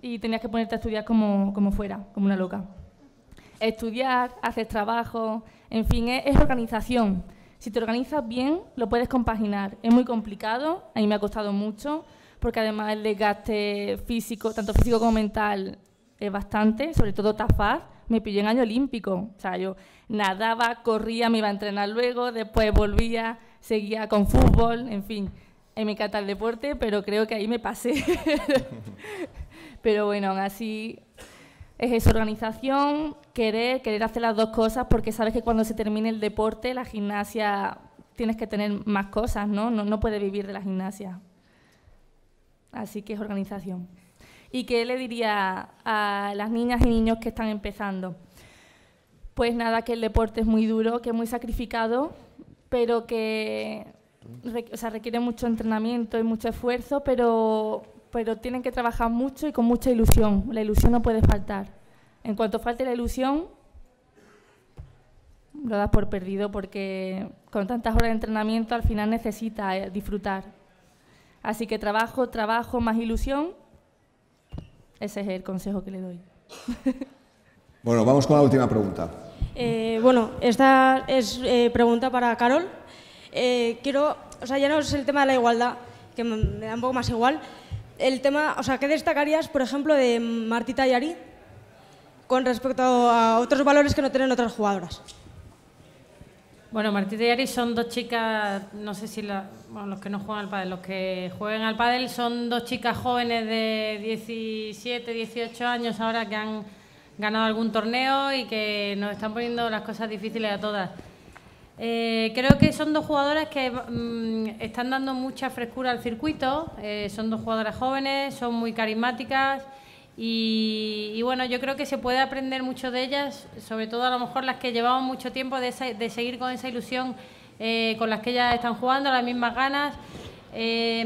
y tenías que ponerte a estudiar como, como fuera, como una loca. Estudiar, hacer trabajo, en fin, es, organización. Si te organizas bien, lo puedes compaginar. Es muy complicado, a mí me ha costado mucho, porque además el desgaste físico, tanto físico como mental, es bastante, sobre todo tafar. Me pilló en año olímpico. O sea, yo nadaba, corría, me iba a entrenar luego, después volvía, seguía con fútbol, en fin. me encanta el deporte, pero creo que ahí me pasé. Pero bueno, así es organización, querer, querer hacer las dos cosas, porque sabes que cuando se termine el deporte, la gimnasia, tienes que tener más cosas, ¿no? No, no puedes vivir de la gimnasia. Así que es organización. ¿Y qué le diría a las niñas y niños que están empezando? Pues nada, que el deporte es muy duro, que es muy sacrificado, pero que o sea, requiere mucho entrenamiento y mucho esfuerzo, pero pero tienen que trabajar mucho y con mucha ilusión. La ilusión no puede faltar. En cuanto falte la ilusión, lo das por perdido porque con tantas horas de entrenamiento al final necesita eh, disfrutar. Así que trabajo, trabajo, más ilusión. Ese es el consejo que le doy.
Bueno, vamos con la última pregunta.
Eh, bueno, esta es eh, pregunta para Carol. quiero, o sea, ya no es el tema de la igualdad, que me da un poco más igual, el tema, o sea, ¿qué destacarías, por ejemplo, de Martita y Ari con respecto a otros valores que no tienen otras jugadoras?
Bueno, Martita y Ari son dos chicas, no sé si bueno, los que no juegan al pádel, los que juegan al pádel son dos chicas jóvenes de 17, 18 años ahora que han ganado algún torneo y que nos están poniendo las cosas difíciles a todas. Eh, creo que son dos jugadoras que mm, están dando mucha frescura al circuito. Eh, son dos jugadoras jóvenes, son muy carismáticas y, bueno, yo creo que se puede aprender mucho de ellas, sobre todo a lo mejor las que llevamos mucho tiempo de, seguir con esa ilusión eh, con las que ellas están jugando, las mismas ganas.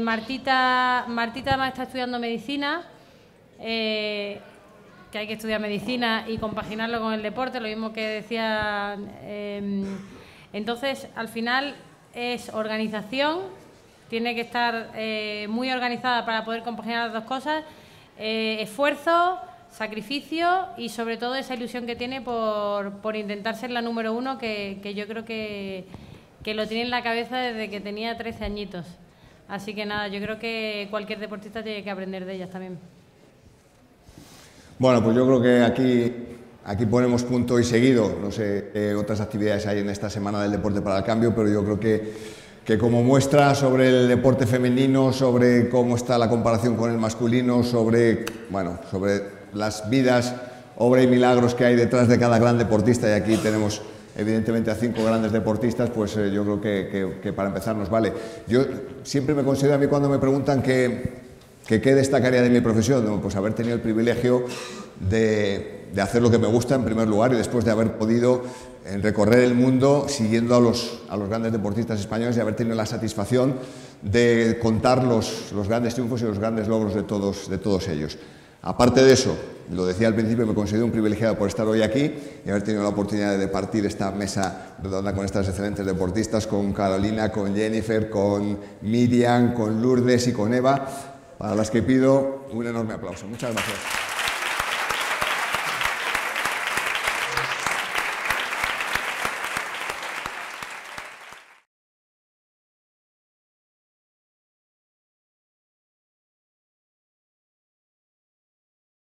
Martita, Martita además está estudiando medicina. que hay que estudiar medicina y compaginarlo con el deporte, lo mismo que decía em, entonces, al final es organización, tiene que estar eh, muy organizada para poder compaginar las dos cosas, eh, esfuerzo, sacrificio y sobre todo esa ilusión que tiene por, intentar ser la número uno, que, yo creo que, que, lo tiene en la cabeza desde que tenía 13 añitos. Así que nada, yo creo que cualquier deportista tiene que aprender de ellas también.
Bueno, pues yo creo que aquí Aquí ponemos punto y seguido, no sé qué otras actividades hay en esta Semana del Deporte para el Cambio, pero yo creo que, que como muestra sobre el deporte femenino, sobre cómo está la comparación con el masculino, sobre, bueno, sobre las vidas, obra y milagros que hay detrás de cada gran deportista, y aquí tenemos evidentemente a cinco grandes deportistas, pues eh, yo creo que, que, para empezar nos vale. Yo siempre me considero a mí cuando me preguntan qué destacaría de mi profesión, pues haber tenido el privilegio de hacer lo que me gusta en primer lugar y después de haber podido eh, recorrer el mundo siguiendo a los, a los grandes deportistas españoles y haber tenido la satisfacción de contar los, los grandes triunfos y los grandes logros de todos, de todos ellos. Aparte de eso, lo decía al principio, me considero un privilegiado por estar hoy aquí y haber tenido la oportunidad de partir esta mesa redonda con estas excelentes deportistas, con Carolina, con Jennifer, con Miriam, con Lourdes y con Eva, para las que pido un enorme aplauso. Muchas gracias.